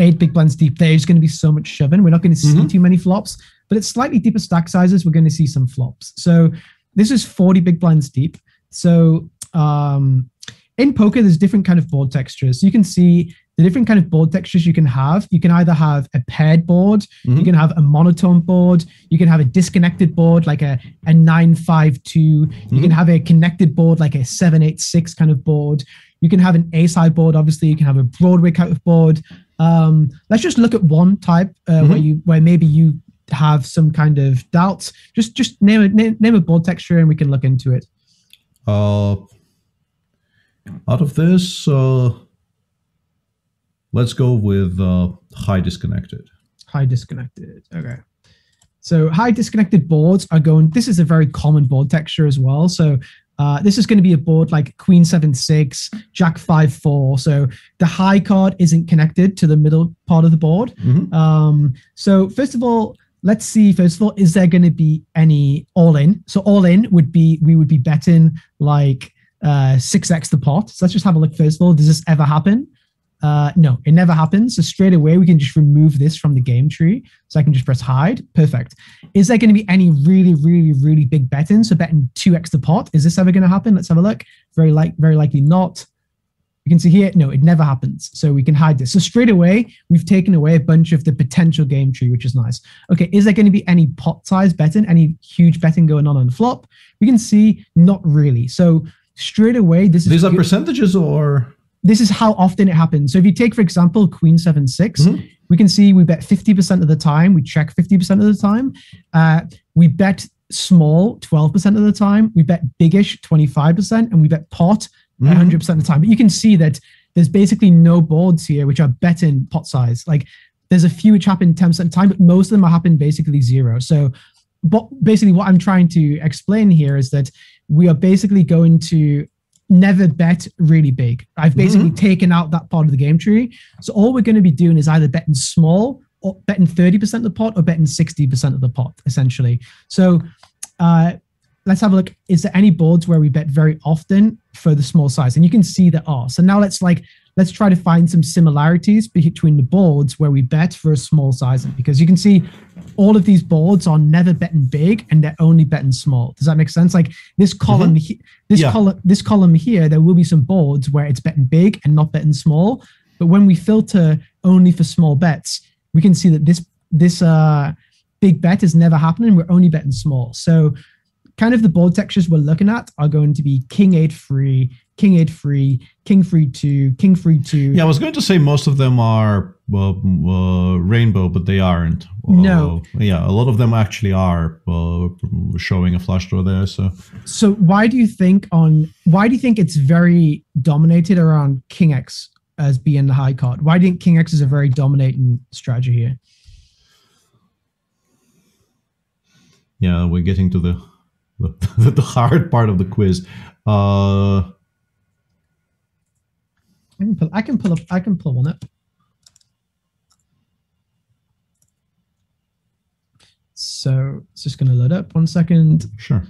eight big blinds deep. There's going to be so much shoving. We're not going to see mm-hmm. too many flops, but it's slightly deeper stack sizes. We're going to see some flops. So this is 40 big blinds deep. So um, in poker, there's different kind of board textures. So You can see the different kind of board textures you can have. You can either have a paired board, mm-hmm. you can have a monotone board, you can have a disconnected board like a, a 952, mm-hmm. you can have a connected board like a 786 kind of board. You can have an A side board, obviously. You can have a Broadway kind of board. Um, let's just look at one type uh, mm-hmm. where you where maybe you have some kind of doubts. Just just name a name, name a board texture and we can look into it. Uh, out of this, uh, let's go with uh, high disconnected. High disconnected. Okay. So high disconnected boards are going. This is a very common board texture as well. So uh, this is going to be a board like Queen seven six, Jack five four. So the high card isn't connected to the middle part of the board. Mm-hmm. Um, so first of all, let's see. First of all, is there going to be any all in? So all in would be we would be betting like uh, six x the pot. So let's just have a look. First of all, does this ever happen? Uh, no, it never happens. So straight away, we can just remove this from the game tree. So I can just press hide. Perfect. Is there going to be any really, really, really big betting? So betting 2x the pot. Is this ever going to happen? Let's have a look. Very like, very likely not. You can see here, no, it never happens. So we can hide this. So straight away, we've taken away a bunch of the potential game tree, which is nice. Okay, is there going to be any pot size betting, any huge betting going on on the flop? We can see not really. So straight away, this is- These are percentages or? This is how often it happens. So if you take, for example, Queen 7 6, mm-hmm. we can see we bet 50% of the time, we check 50% of the time. Uh, we bet small 12% of the time, we bet biggish 25%, and we bet pot 100% mm-hmm. of the time. But you can see that there's basically no boards here which are betting pot size. Like there's a few which happen 10% of the time, but most of them are happening basically zero. So but basically what I'm trying to explain here is that we are basically going to never bet really big. I've basically mm-hmm. taken out that part of the game tree. So all we're going to be doing is either betting small or betting 30% of the pot or betting 60% of the pot, essentially. So uh, let's have a look. Is there any boards where we bet very often for the small size? And you can see there are. So now let's like let's try to find some similarities between the boards where we bet for a small size because you can see all of these boards are never betting big and they're only betting small. Does that make sense? Like this column, mm-hmm. this yeah. column, this column here, there will be some boards where it's betting big and not betting small. But when we filter only for small bets, we can see that this this uh big bet is never happening. We're only betting small. So kind of the board textures we're looking at are going to be king 8 free, king 8 free, king free 2, king free 2. Yeah, I was going to say most of them are uh, uh, rainbow, but they aren't. No. Uh, yeah, a lot of them actually are uh, showing a flush draw there. So, so why do you think on why do you think it's very dominated around king X as being the high card? Why do you think king X is a very dominating strategy here? Yeah, we're getting to the the, the hard part of the quiz. Uh, I can pull. I can pull up. I can pull one up. So it's just going to load up. One second. Sure.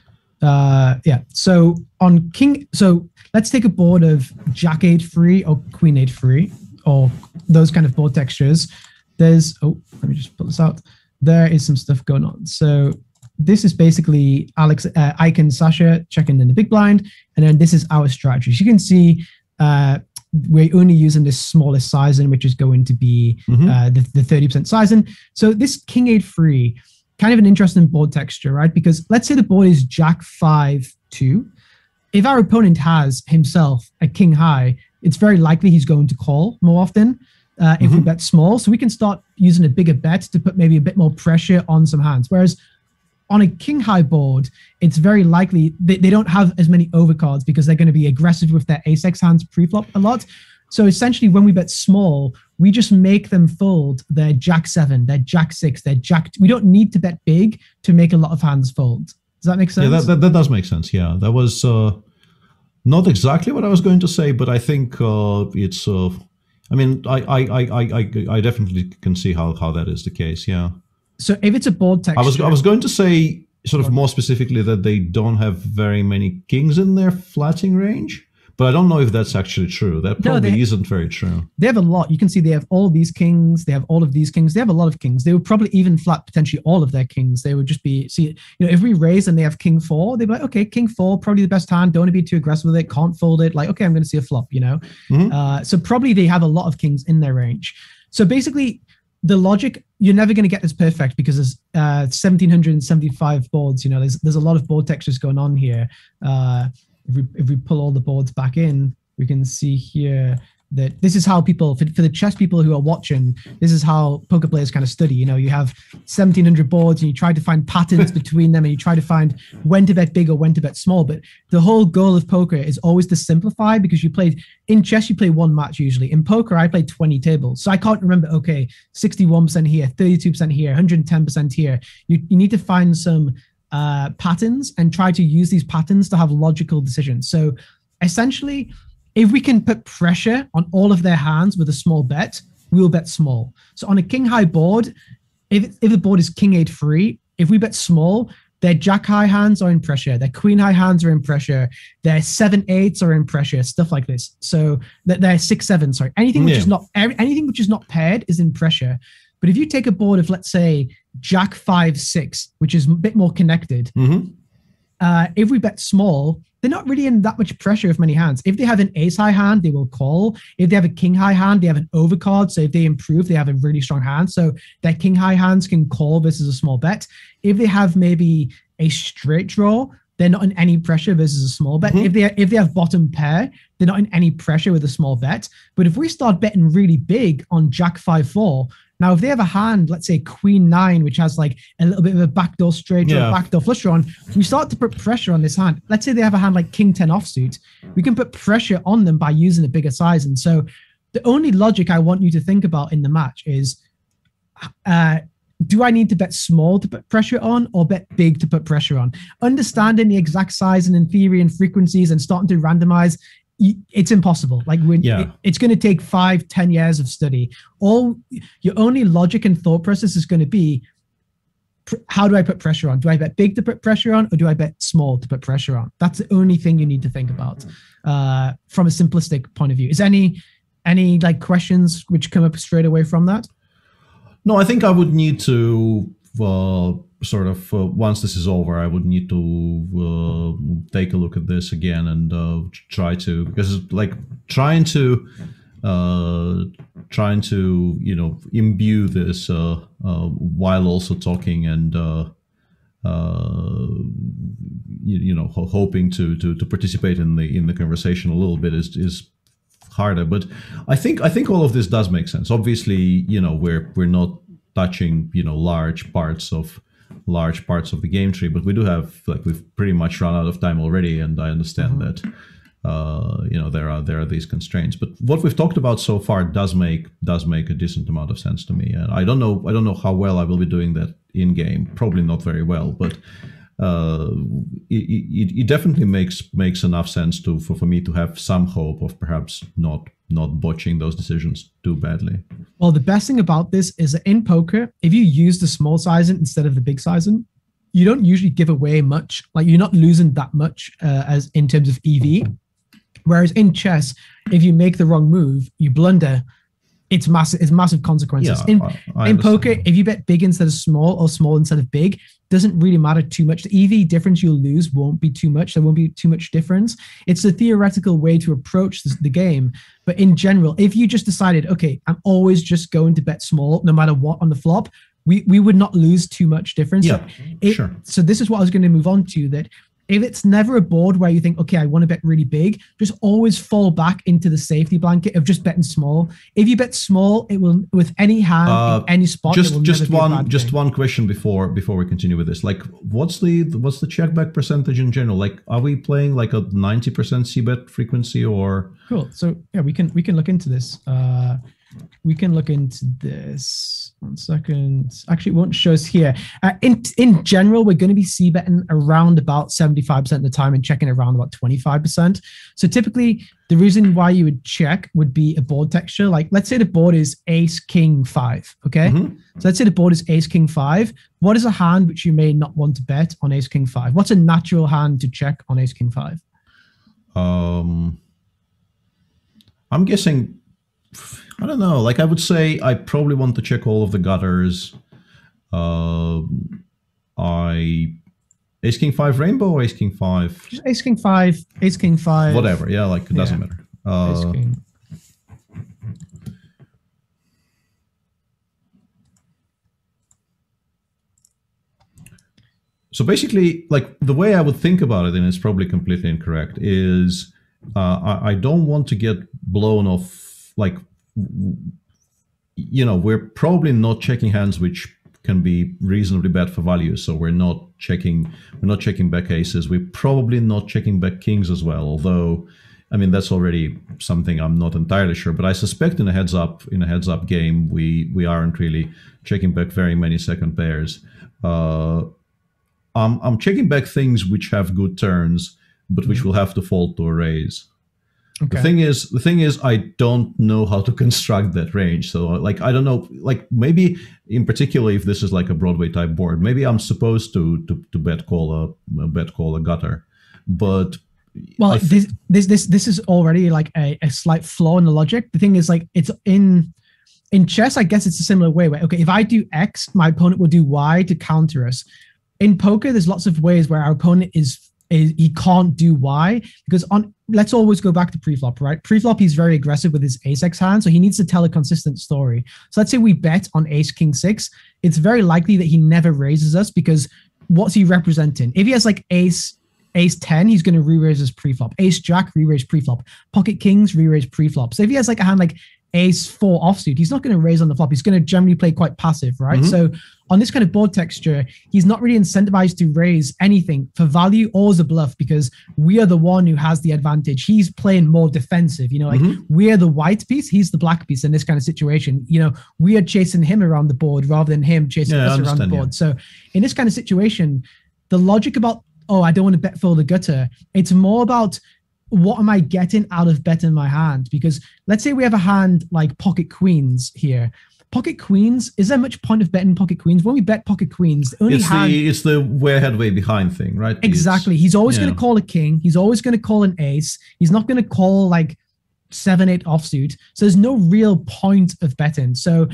Uh, yeah. So on king. So let's take a board of Jack eight free or Queen eight free or those kind of board textures. There's. Oh, let me just pull this out. There is some stuff going on. So this is basically Alex, uh, Ike and Sasha checking in the big blind. And then this is our strategy. As you can see, uh, we're only using this smallest sizing, which is going to be mm-hmm. uh, the, the 30% sizing. So this King 8 free, kind of an interesting board texture, right? Because let's say the board is Jack 5 2. If our opponent has himself a King high, it's very likely he's going to call more often. Uh, if mm-hmm. we bet small. So we can start using a bigger bet to put maybe a bit more pressure on some hands. Whereas on a king high board, it's very likely they, they don't have as many overcards because they're going to be aggressive with their ace x hands pre-flop a lot. So essentially, when we bet small, we just make them fold their jack seven, their jack six, their jack. We don't need to bet big to make a lot of hands fold. Does that make sense? Yeah, that, that, that does make sense. Yeah, that was uh, not exactly what I was going to say, but I think uh, it's. Uh, I mean, I, I, I, I, I definitely can see how, how that is the case. Yeah so if it's a board texture, I was I was going to say sort of more specifically that they don't have very many kings in their flatting range. But I don't know if that's actually true. That probably no, isn't very true. They have a lot. You can see they have all these kings. They have all of these kings. They have a lot of kings. They would probably even flat potentially all of their kings. They would just be see. You know, if we raise and they have king four, they'd be like, okay, king four, probably the best hand. Don't want to be too aggressive with it. Can't fold it. Like, okay, I'm going to see a flop. You know. Mm-hmm. Uh, so probably they have a lot of kings in their range. So basically, the logic you're never going to get this perfect because there's uh, 1775 boards you know there's there's a lot of board textures going on here. Uh, if we if we pull all the boards back in we can see here that this is how people for, for, the chess people who are watching this is how poker players kind of study you know you have 1700 boards and you try to find patterns between them and you try to find when to bet big or when to bet small but the whole goal of poker is always to simplify because you play in chess you play one match usually. In poker i play 20 tables so i can't remember okay 61% here 32% here 110% here. You, you need to find some uh, patterns and try to use these patterns to have logical decisions. So essentially if we can put pressure on all of their hands with a small bet, we'll bet small. So on a king high board, if, if the board is king eight free, if we bet small, their jack high hands are in pressure, their queen high hands are in pressure, their seven eights are in pressure, stuff like this. So that their six seven, sorry, anything which yeah. is not anything which is not paired is in pressure. But if you take a board of let's say jack five six, which is a bit more connected, mm-hmm. Uh, if we bet small, they're not really in that much pressure with many hands. If they have an ace high hand, they will call. If they have a king high hand, they have an overcard. So if they improve, they have a really strong hand. So their king high hands can call versus a small bet. If they have maybe a straight draw, they're not in any pressure versus a small bet. Mm-hmm. If they if they have bottom pair, they're not in any pressure with a small bet. But if we start betting really big on Jack five four, Now, if they have a hand, let's say queen nine, which has like a little bit of a backdoor straight Yeah. backdoor flush on, we start to put pressure on this hand. Let's say they have a hand like king 10 offsuit. We can put pressure on them by using a bigger size. And so the only logic I want you to think about in the match is uh, do I need to bet small to put pressure on or bet big to put pressure on? Understanding the exact size and in theory and frequencies and starting to randomize, it's impossible. Like when Yeah. it- it's going to take five, ten years of study. All your only logic and thought process is going to be pr- how do I put pressure on? Do I bet big to put pressure on or do I bet small to put pressure on? That's the only thing you need to think about uh, from a simplistic point of view. Is any any like questions which come up straight away from that? No, I think I would need to uh, sort of uh, once this is over, I would need to uh, take a look at this again and uh, try to because like trying to uh, trying to you know imbue this uh, uh, while also talking and. You, you know, ho- hoping to, to to participate in the in the conversation a little bit is is harder. But I think I think all of this does make sense. Obviously, you know, we're we're not touching you know large parts of large parts of the game tree, but we do have like we've pretty much run out of time already, and I understand that uh, you know there are there are these constraints. But what we've talked about so far does make does make a decent amount of sense to me, and I don't know I don't know how well I will be doing that in game. Probably not very well, but uh, it, it, it definitely makes makes enough sense to for, for me to have some hope of perhaps not not botching those decisions too badly. Well, the best thing about this is that in poker, if you use the small sizing instead of the big sizing, you don't usually give away much. Like you're not losing that much uh, as in terms of EV. Whereas in chess, if you make the wrong move, you blunder. It's massive. It's massive consequences. Yeah, in I- I in poker, if you bet big instead of small or small instead of big, doesn't really matter too much. The EV difference you'll lose won't be too much. There won't be too much difference. It's a theoretical way to approach this, the game. But in general, if you just decided, okay, I'm always just going to bet small no matter what on the flop, we, we would not lose too much difference. Yeah, It- sure. So this is what I was going to move on to that if it's never a board where you think, okay, I want to bet really big, just always fall back into the safety blanket of just betting small. If you bet small, it will with any hand Uh, in any spot. it just will just one just one question before before we continue with this like what's the what's the check back percentage in general like are we playing like a 90% c bet frequency or Cool. So yeah, we can we can look into this. Uh, we can look into this. One second. Actually, it won't show us here. Uh, in in general, we're going to be c betting around about seventy five percent of the time and checking around about twenty five percent. So typically, the reason why you would check would be a board texture. Like let's say the board is Ace King Five. Okay. Mhm. So let's say the board is Ace King Five. What is a hand which you may not want to bet on Ace King Five? What's a natural hand to check on Ace King Five? um i'm guessing i don't know like i would say i probably want to check all of the gutters um i ace king 5 rainbow ace king 5 Just Ace King Five, Ace King Five, whatever yeah like it doesn't Yeah. matter Ace uh, King. So basically, like the way I would think about it, and it's probably completely incorrect, is uh, I, I don't want to get blown off. Like, you know, we're probably not checking hands which can be reasonably bad for value. So we're not checking, we're not checking back aces. We're probably not checking back kings as well. Although, I mean, that's already something I'm not entirely sure. But I suspect in a heads up, in a heads up game, we we aren't really checking back very many second pairs. Uh, I'm I'm checking back things which have good turns, but which will have to fall to a raise. Okay. The thing is, the thing is, I don't know how to construct that range. So, like, I don't know, like maybe in particular, if this is like a Broadway type board, maybe I'm supposed to to, to bet call a, a bet call a gutter, but well, I thi- this, this this this is already like a, a slight flaw in the logic. The thing is, like, it's in in chess. I guess it's a similar way. Where okay, if I do X, my opponent will do Y to counter us. In poker, there's lots of ways where our opponent is is he can't do Y because on let's always go back to preflop, right? Preflop, he's very aggressive with his ace X hand, so he needs to tell a consistent story. So let's say we bet on ace king six, it's very likely that he never raises us because what's he representing? If he has like ace ace 10, he's going to re-raise his preflop. Ace jack, re-raise preflop. Pocket kings, re-raise preflop. So if he has like a hand like ace four offsuit, he's not going to raise on the flop. He's going to generally play quite passive, right? Mhm. So on this kind of board texture, he's not really incentivized to raise anything for value or as a bluff because we are the one who has the advantage. He's playing more defensive. You know, like Mhm. we're the white piece, he's the black piece in this kind of situation. You know, we are chasing him around the board rather than him chasing Yeah, us around the understand, yeah. board. So in this kind of situation, the logic about oh, I don't want to bet for the gutter. It's more about what am I getting out of betting my hand? Because let's say we have a hand like pocket queens here. Pocket queens, is there much point of betting pocket queens? When we bet pocket queens, the only It's hand the it's the way ahead, way behind thing, right? It's- Exactly. He's always going to call a king. He's always going to call an ace. He's not going to call like seven, eight offsuit. So there's no real point of betting. So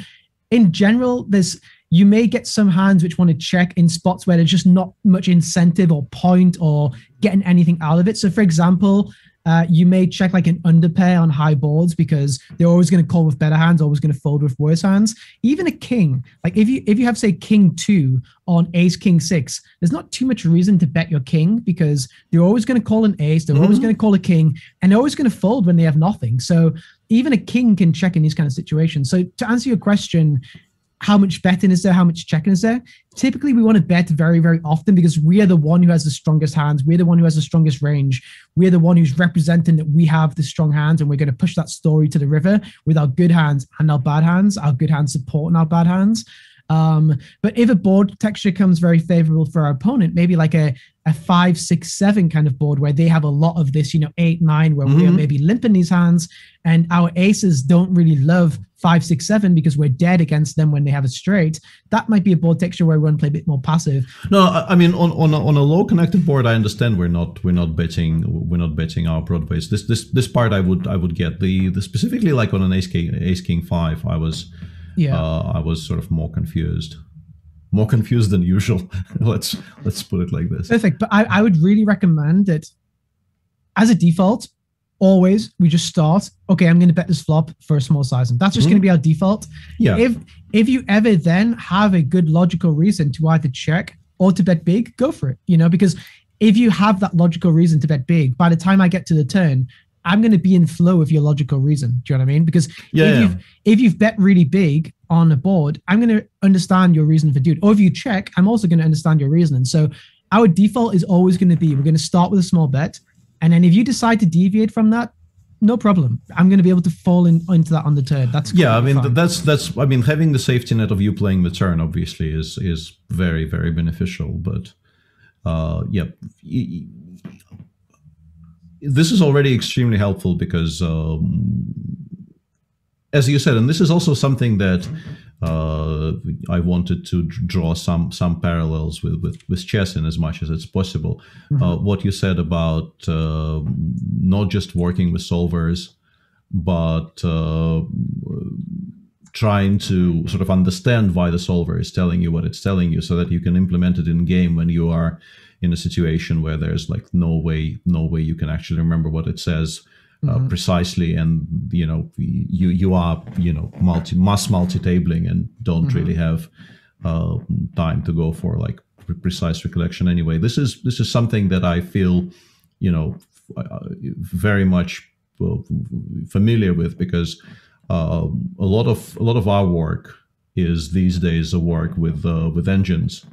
in general, there's you may get some hands which want to check in spots where there's just not much incentive or point or getting anything out of it. So for example, uh, you may check like an underpair on high boards because they're always going to call with better hands, always going to fold with worse hands. Even a king, like if you if you have say king two on ace king six, there's not too much reason to bet your king because they're always going to call an ace, they're always Mhm. going to call a king, and they're always going to fold when they have nothing. So even a king can check in these kind of situations. So to answer your question, how much betting is there? How much checking is there? Typically, we want to bet very, very often because we are the one who has the strongest hands. We're the one who has the strongest range. We're the one who's representing that we have the strong hands, and we're going to push that story to the river with our good hands and our bad hands. Our good hands supporting our bad hands. Um, but if a board texture comes very favorable for our opponent, maybe like a a five, six, seven kind of board where they have a lot of this, you know, eight, nine, where we are Mhm. maybe limping these hands, and our aces don't really love five, six, seven because we're dead against them when they have a straight. That might be a board texture where we want to play a bit more passive. No, I I mean on on a, on a low connected board, I understand we're not we're not betting we're not betting our broadways. This this this part I would I would get the, the specifically like on an ace king ace king five. I was Yeah. uh, I was sort of more confused, more confused than usual. let's let's put it like this. Perfect. But I, I would really recommend that as a default, always we just start, okay, I'm going to bet this flop for a small size. And that's just Mhm. going to be our default. Yeah, If if you ever then have a good logical reason to either check or to bet big, go for it. You know, because if you have that logical reason to bet big, by the time I get to the turn, I'm going to be in flow with your logical reason. Do you know what I mean? Because yeah, if yeah. you've if you've bet really big on a board, I'm going to understand your reason for doing. it. Or if you check, I'm also going to understand your reasoning. So our default is always going to be we're going to start with a small bet, and then if you decide to deviate from that, no problem. I'm going to be able to fall in, into that on the turn. That's yeah. I mean fine. that's that's I mean having the safety net of you playing the turn obviously is is very very beneficial. But uh, yeah, this is already extremely helpful because um, as you said, and this is also something that uh, I wanted to draw some some parallels with with, with chess in as much as it's possible. Uh, what you said about uh, not just working with solvers, but uh, trying to sort of understand why the solver is telling you what it's telling you, so that you can implement it in game when you are in a situation where there's like no way no way you can actually remember what it says uh, Mhm. precisely and you know you you are you know multi mass multi-tabling and don't Mhm. really have uh, time to go for like pre- precise recollection anyway this is this is something that i feel you know uh, very much familiar with because uh, a lot of a lot of our work is these days a work with uh, with engines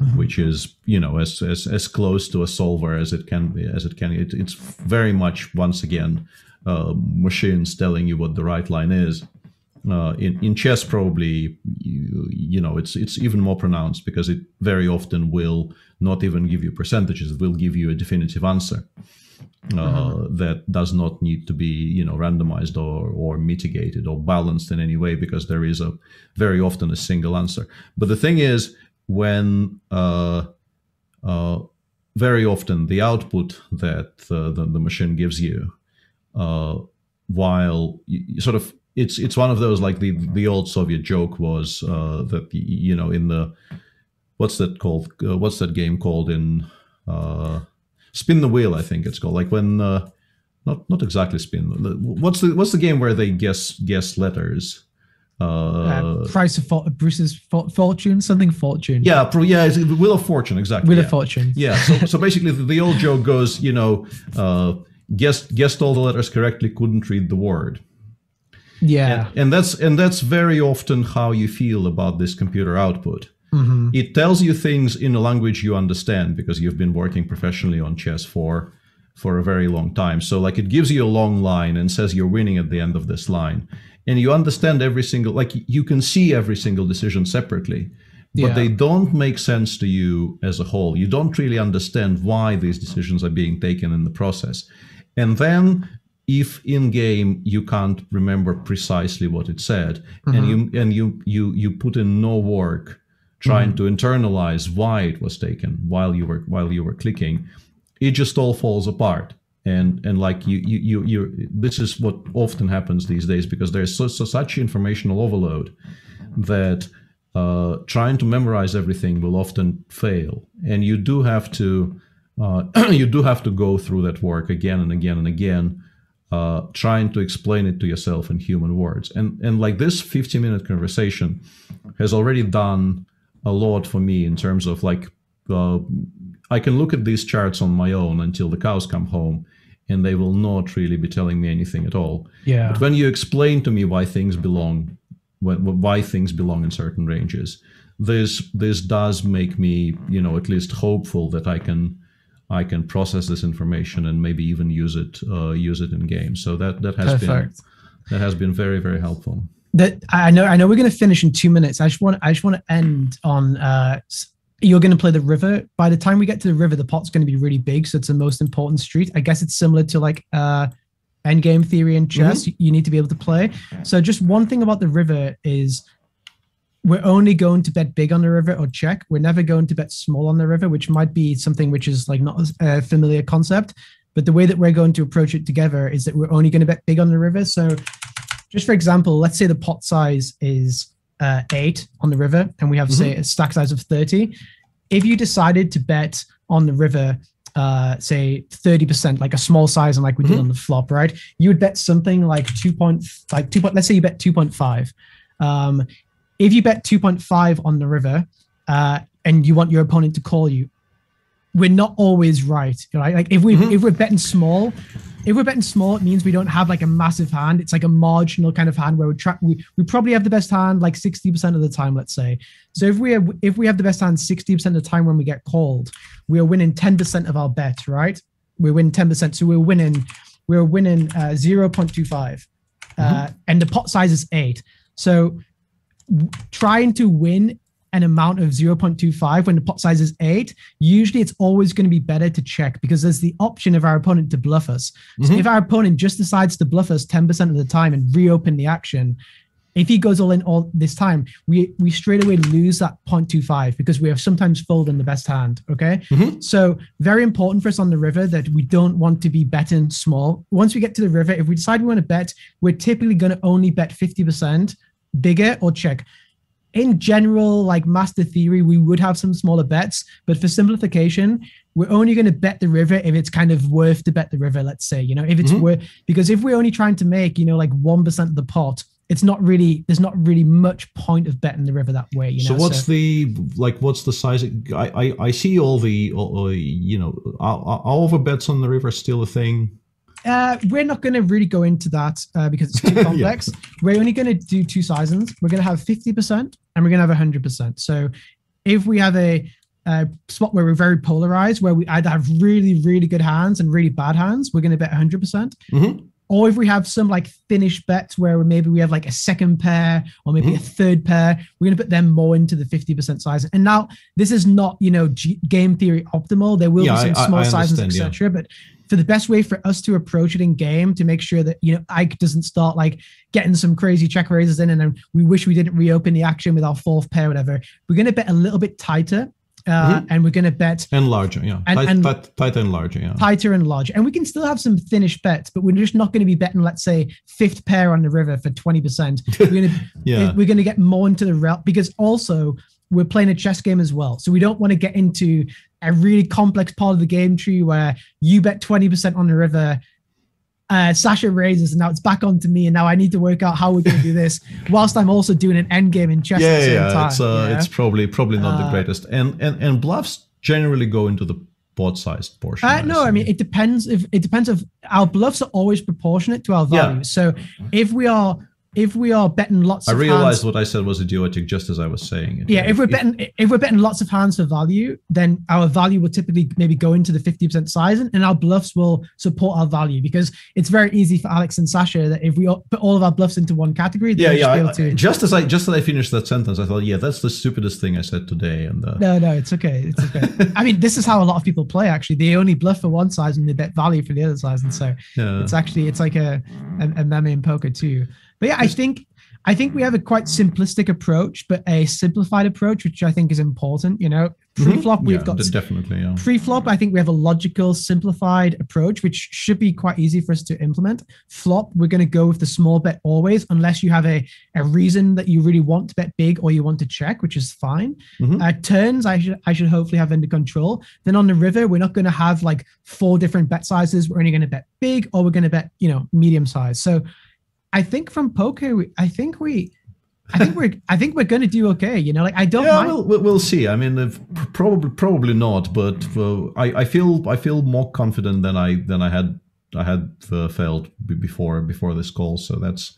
Mhm. which is you know as, as as close to a solver as it can be as it can it, it's very much once again uh, machines telling you what the right line is. Uh, in in chess probably you, you know it's it's even more pronounced because it very often will not even give you percentages it will give you a definitive answer uh, that does not need to be you know randomized or or mitigated or balanced in any way because there is a very often a single answer. But the thing is when uh, uh, very often the output that uh, the, the machine gives you while you, sort of it's it's one of those like the the old Soviet joke was uh, that you know in the what's that called uh, what's that game called in uh, spin the wheel I think it's called like when not not exactly spin what's the what's the game where they guess guess letters uh, uh, price of for- Bruce's for- fortune, something fortune. yeah pro, yeah it's Wheel of Fortune exactly Wheel yeah. of Fortune. Yeah. So, so basically, the, the old joke goes, you know, uh, guessed guessed all the letters correctly, couldn't read the word. Yeah. And, and that's and that's very often how you feel about this computer output. Mhm. It tells you things in a language you understand because you've been working professionally on chess for for a very long time. So like it gives you a long line and says you're winning at the end of this line. And you understand every single like you can see every single decision separately. But Yeah. they don't make sense to you as a whole. You don't really understand why these decisions are being taken in the process. And then if in game you can't remember precisely what it said and mm-hmm. you and you you you put in no work trying mm-hmm. to internalize why it was taken while you were while you were clicking it just all falls apart. And and like you you you, you this is what often happens these days because there's so, so such informational overload that uh, trying to memorize everything will often fail. And you do have to uh, you do have to go through that work again and again and again uh, trying to explain it to yourself in human words. And and like this 15 minute conversation has already done a lot for me in terms of like uh, I can look at these charts on my own until the cows come home, and they will not really be telling me anything at all. Yeah. But when you explain to me why things belong, wh- wh- why things belong in certain ranges, this this does make me, you know, at least hopeful that I can I can process this information and maybe even use it uh, use it in games. So that that has been that has been very very helpful. that I know I know we're going to finish in two minutes. I just want I just want to end on uh you're going to play the river. By the time we get to the river, the pot's going to be really big, so it's the most important street. I guess it's similar to like uh endgame theory in chess. You need to be able to play. So just one thing about the river is we're only going to bet big on the river or check. We're never going to bet small on the river, which might be something which is like not a familiar concept. But the way that we're going to approach it together is that we're only going to bet big on the river. So just for example, let's say the pot size is uh, eight on the river, and we have say a stack size of thirty. If you decided to bet on the river, uh, say thirty percent, like a small size, and like we did on the flop, right? You would bet something like two point, like two point. Let's say you bet two point five. Um, if you bet two point five on the river, uh, and you want your opponent to call you, we're not always right, right? Like if we if we're betting small, if we're betting small, it means we don't have like a massive hand. It's like a marginal kind of hand where we try we, we probably have the best hand like 60% of the time, let's say. So if we have if we have the best hand 60% of the time when we get called, we are winning 10% of our bet, right? We win 10%. So we're winning, we're winning uh 0.25. Uh, and the pot size is eight. So w- trying to win an amount of 0.25 when the pot size is eight, usually it's always going to be better to check because there's the option of our opponent to bluff us. So mm-hmm. if our opponent just decides to bluff us 10% of the time and reopen the action, if he goes all in all this time, we we straight away lose that 0.25 because we have sometimes folded in the best hand. Okay. Mm-hmm. So very important for us on the river that we don't want to be betting small. Once we get to the river, if we decide we want to bet, we're typically going to only bet 50% bigger or check in general, like master theory, we would have some smaller bets, but for simplification, we're only going to bet the river if it's kind of worth to bet the river. Let's say, you know, if it's worth because if we're only trying to make, you know, like one percent of the pot, it's not really there's not really much point of betting the river that way. You So know, what's the like? What's the size? I I, I see all the all, uh, you know all, are over bets on the river still a thing? Uh, we're not going to really go into that uh, because it's too complex. We're only going to do two sizes. We're going to have 50% and we're going to have 100%. So if we have a, a spot where we're very polarized, where we either have really, really good hands and really bad hands, we're going to bet 100%. percent Mhm. Or if we have some like finish bets where maybe we have like a second pair or maybe a third pair, we're going to put them more into the 50% size. And now this is not, you know, G- game theory optimal. There will Yeah, be some I- small I sizes, understand, yeah. etc. But for the best way for us to approach it in game to make sure that you know Ike doesn't start like getting some crazy check raises in and then we wish we didn't reopen the action with our fourth pair, whatever. We're gonna bet a little bit tighter. Uh, and we're gonna bet And larger, yeah. And- tight, and- tight, tighter and larger, yeah. tighter and larger. And we can still have some finished bets, but we're just not going to be betting, let's say, fifth pair on the river for 20%. We're going to Yeah. we're going to get more into the realm because also we're playing a chess game as well. So we don't want to get into a really complex part of the game tree where you bet 20% on the river. Uh, Sasha raises, and now it's back onto me, and now I need to work out how we're going to do this, whilst I'm also doing an end game in chess at yeah, the same yeah, time. it's uh, yeah? it's probably probably not the Uh, greatest. And and and bluffs generally go into the pot-sized portion. Uh, no, I assume. mean it depends. If it depends, if our bluffs are always proportionate to our Yeah. So if we are if we are betting lots I of realized hands, what I said was idiotic just as I was saying it. yeah, if we're betting if we're betting lots of hands for value, then our value will typically maybe go into the 50% sizing and our bluffs will support our value because it's very easy for Alex and Sasha that if we all- put all of our bluffs into one category, yeah, they'll yeah. I- able to just as I just as I finished that sentence, I thought, yeah, that's the stupidest thing I said today. And uh, No, no, it's okay. It's okay. I mean, this is how a lot of people play. Actually, they only bluff for one size and they bet value for the other size, and so yeah, it's actually it's like a a, a meme in poker too. But yeah, I think I think we have a quite simplistic approach, but a simplified approach, which I think is important. You know, pre-flop we've yeah, got de- definitely. Yeah. pre-flop. I think we have a logical, simplified approach, which should be quite easy for us to implement. Flop, we're going to go with the small bet always, unless you have a a reason that you really want to bet big or you want to check, which is fine. Mhm. Uh, turns, I should I should hopefully have under control. Then on the river, we're not going to have like four different bet sizes. We're only going to bet big, or we're going to bet you know medium size. So, I think from poker, we, I think we, I think we're I think we're going to do okay. You know, like I don't Yeah, mind. we'll, we'll we'll see. I mean, if- probably probably not, but uh, I, I feel I feel more confident than I than I had I had uh, felt before before this call. So that's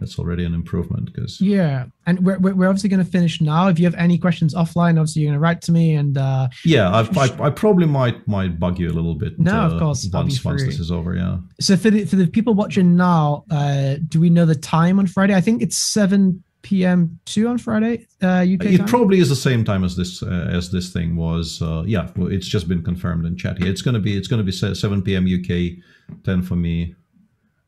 that's already an improvement because Yeah, and we're we're we're obviously going to finish now. If you have any questions offline, obviously you're going to write to me. And uh, yeah, I, I I probably might might bug you a little bit. No, of course, once once this is over. Yeah, so for the for the people watching now, uh, do we know the time on Friday? I think it's seven p.m. two on Friday, uh, UK it time. probably is the same time as this uh, as this thing was. Uh, yeah, well, it's just been confirmed in chat here. It's gonna be it's gonna be seven p.m. UK, ten for me.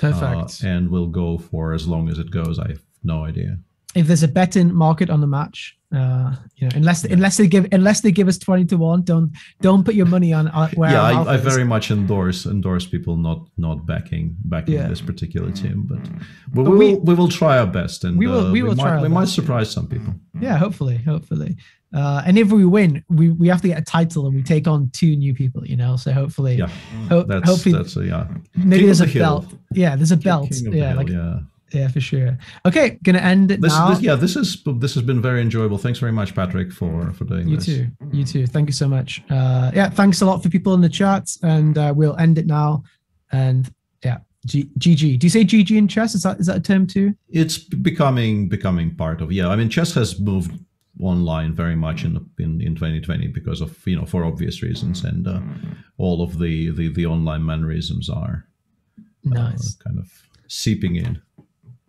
Uh, Perfect. and we'll go for as long as it goes. I have no idea. if there's a betting market on the match, uh, you know, unless unless they give unless they give us twenty to one, don't don't put your money on uh, where. yeah, I, I very much endorse endorse people not not backing backing Yeah. this particular team, but we, But we will we will try our best, and We will- uh, we will might, we might best, yeah. surprise some people. yeah, hopefully, hopefully. Uh, and if we win, we, we have to get a title and we take on two new people, you know. So hopefully, Yeah, ho- that's hopefully, that's a, yeah. maybe King of there's a the hill. belt. Yeah, there's a belt. King of the Yeah, hill, like yeah. yeah, for sure. Okay, gonna end it This, now. this yeah this is this has been very enjoyable. Thanks very much, Patrick, for for doing You this. You too. You too. Thank you so much. Uh, yeah, thanks a lot for people in the chat, and uh, we'll end it now. And yeah, G- GG. Do you say GG in chess? Is that is that a term too? It's becoming becoming part of yeah. I mean, chess has moved online very much in in, in 2020 because of you know for obvious reasons, and uh, all of the, the the online mannerisms are uh, Nice. kind of seeping in.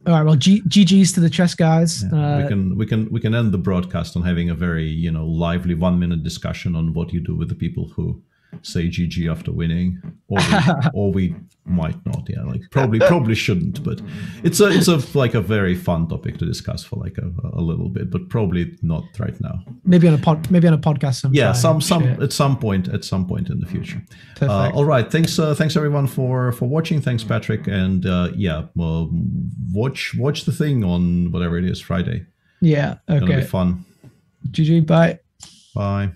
All right. Well, G- GG's to the chess guys. Yeah, Uh, we can we can we can end the broadcast on having a very you know lively one minute discussion on what you do with the people who say GG after winning, or we, or we might not. Yeah, like probably probably shouldn't, but it's a it's a like a very fun topic to discuss for like a, a little bit, but probably not right now. maybe on a pod. Maybe on a podcast sometime. Yeah, some some Shit. at some point at some point in the future. Uh, all right, thanks uh, thanks everyone for for watching. Thanks Patrick, and uh, yeah, well, watch watch the thing on whatever it is Friday. yeah. Gonna be Okay. fun. GG. Bye. Bye.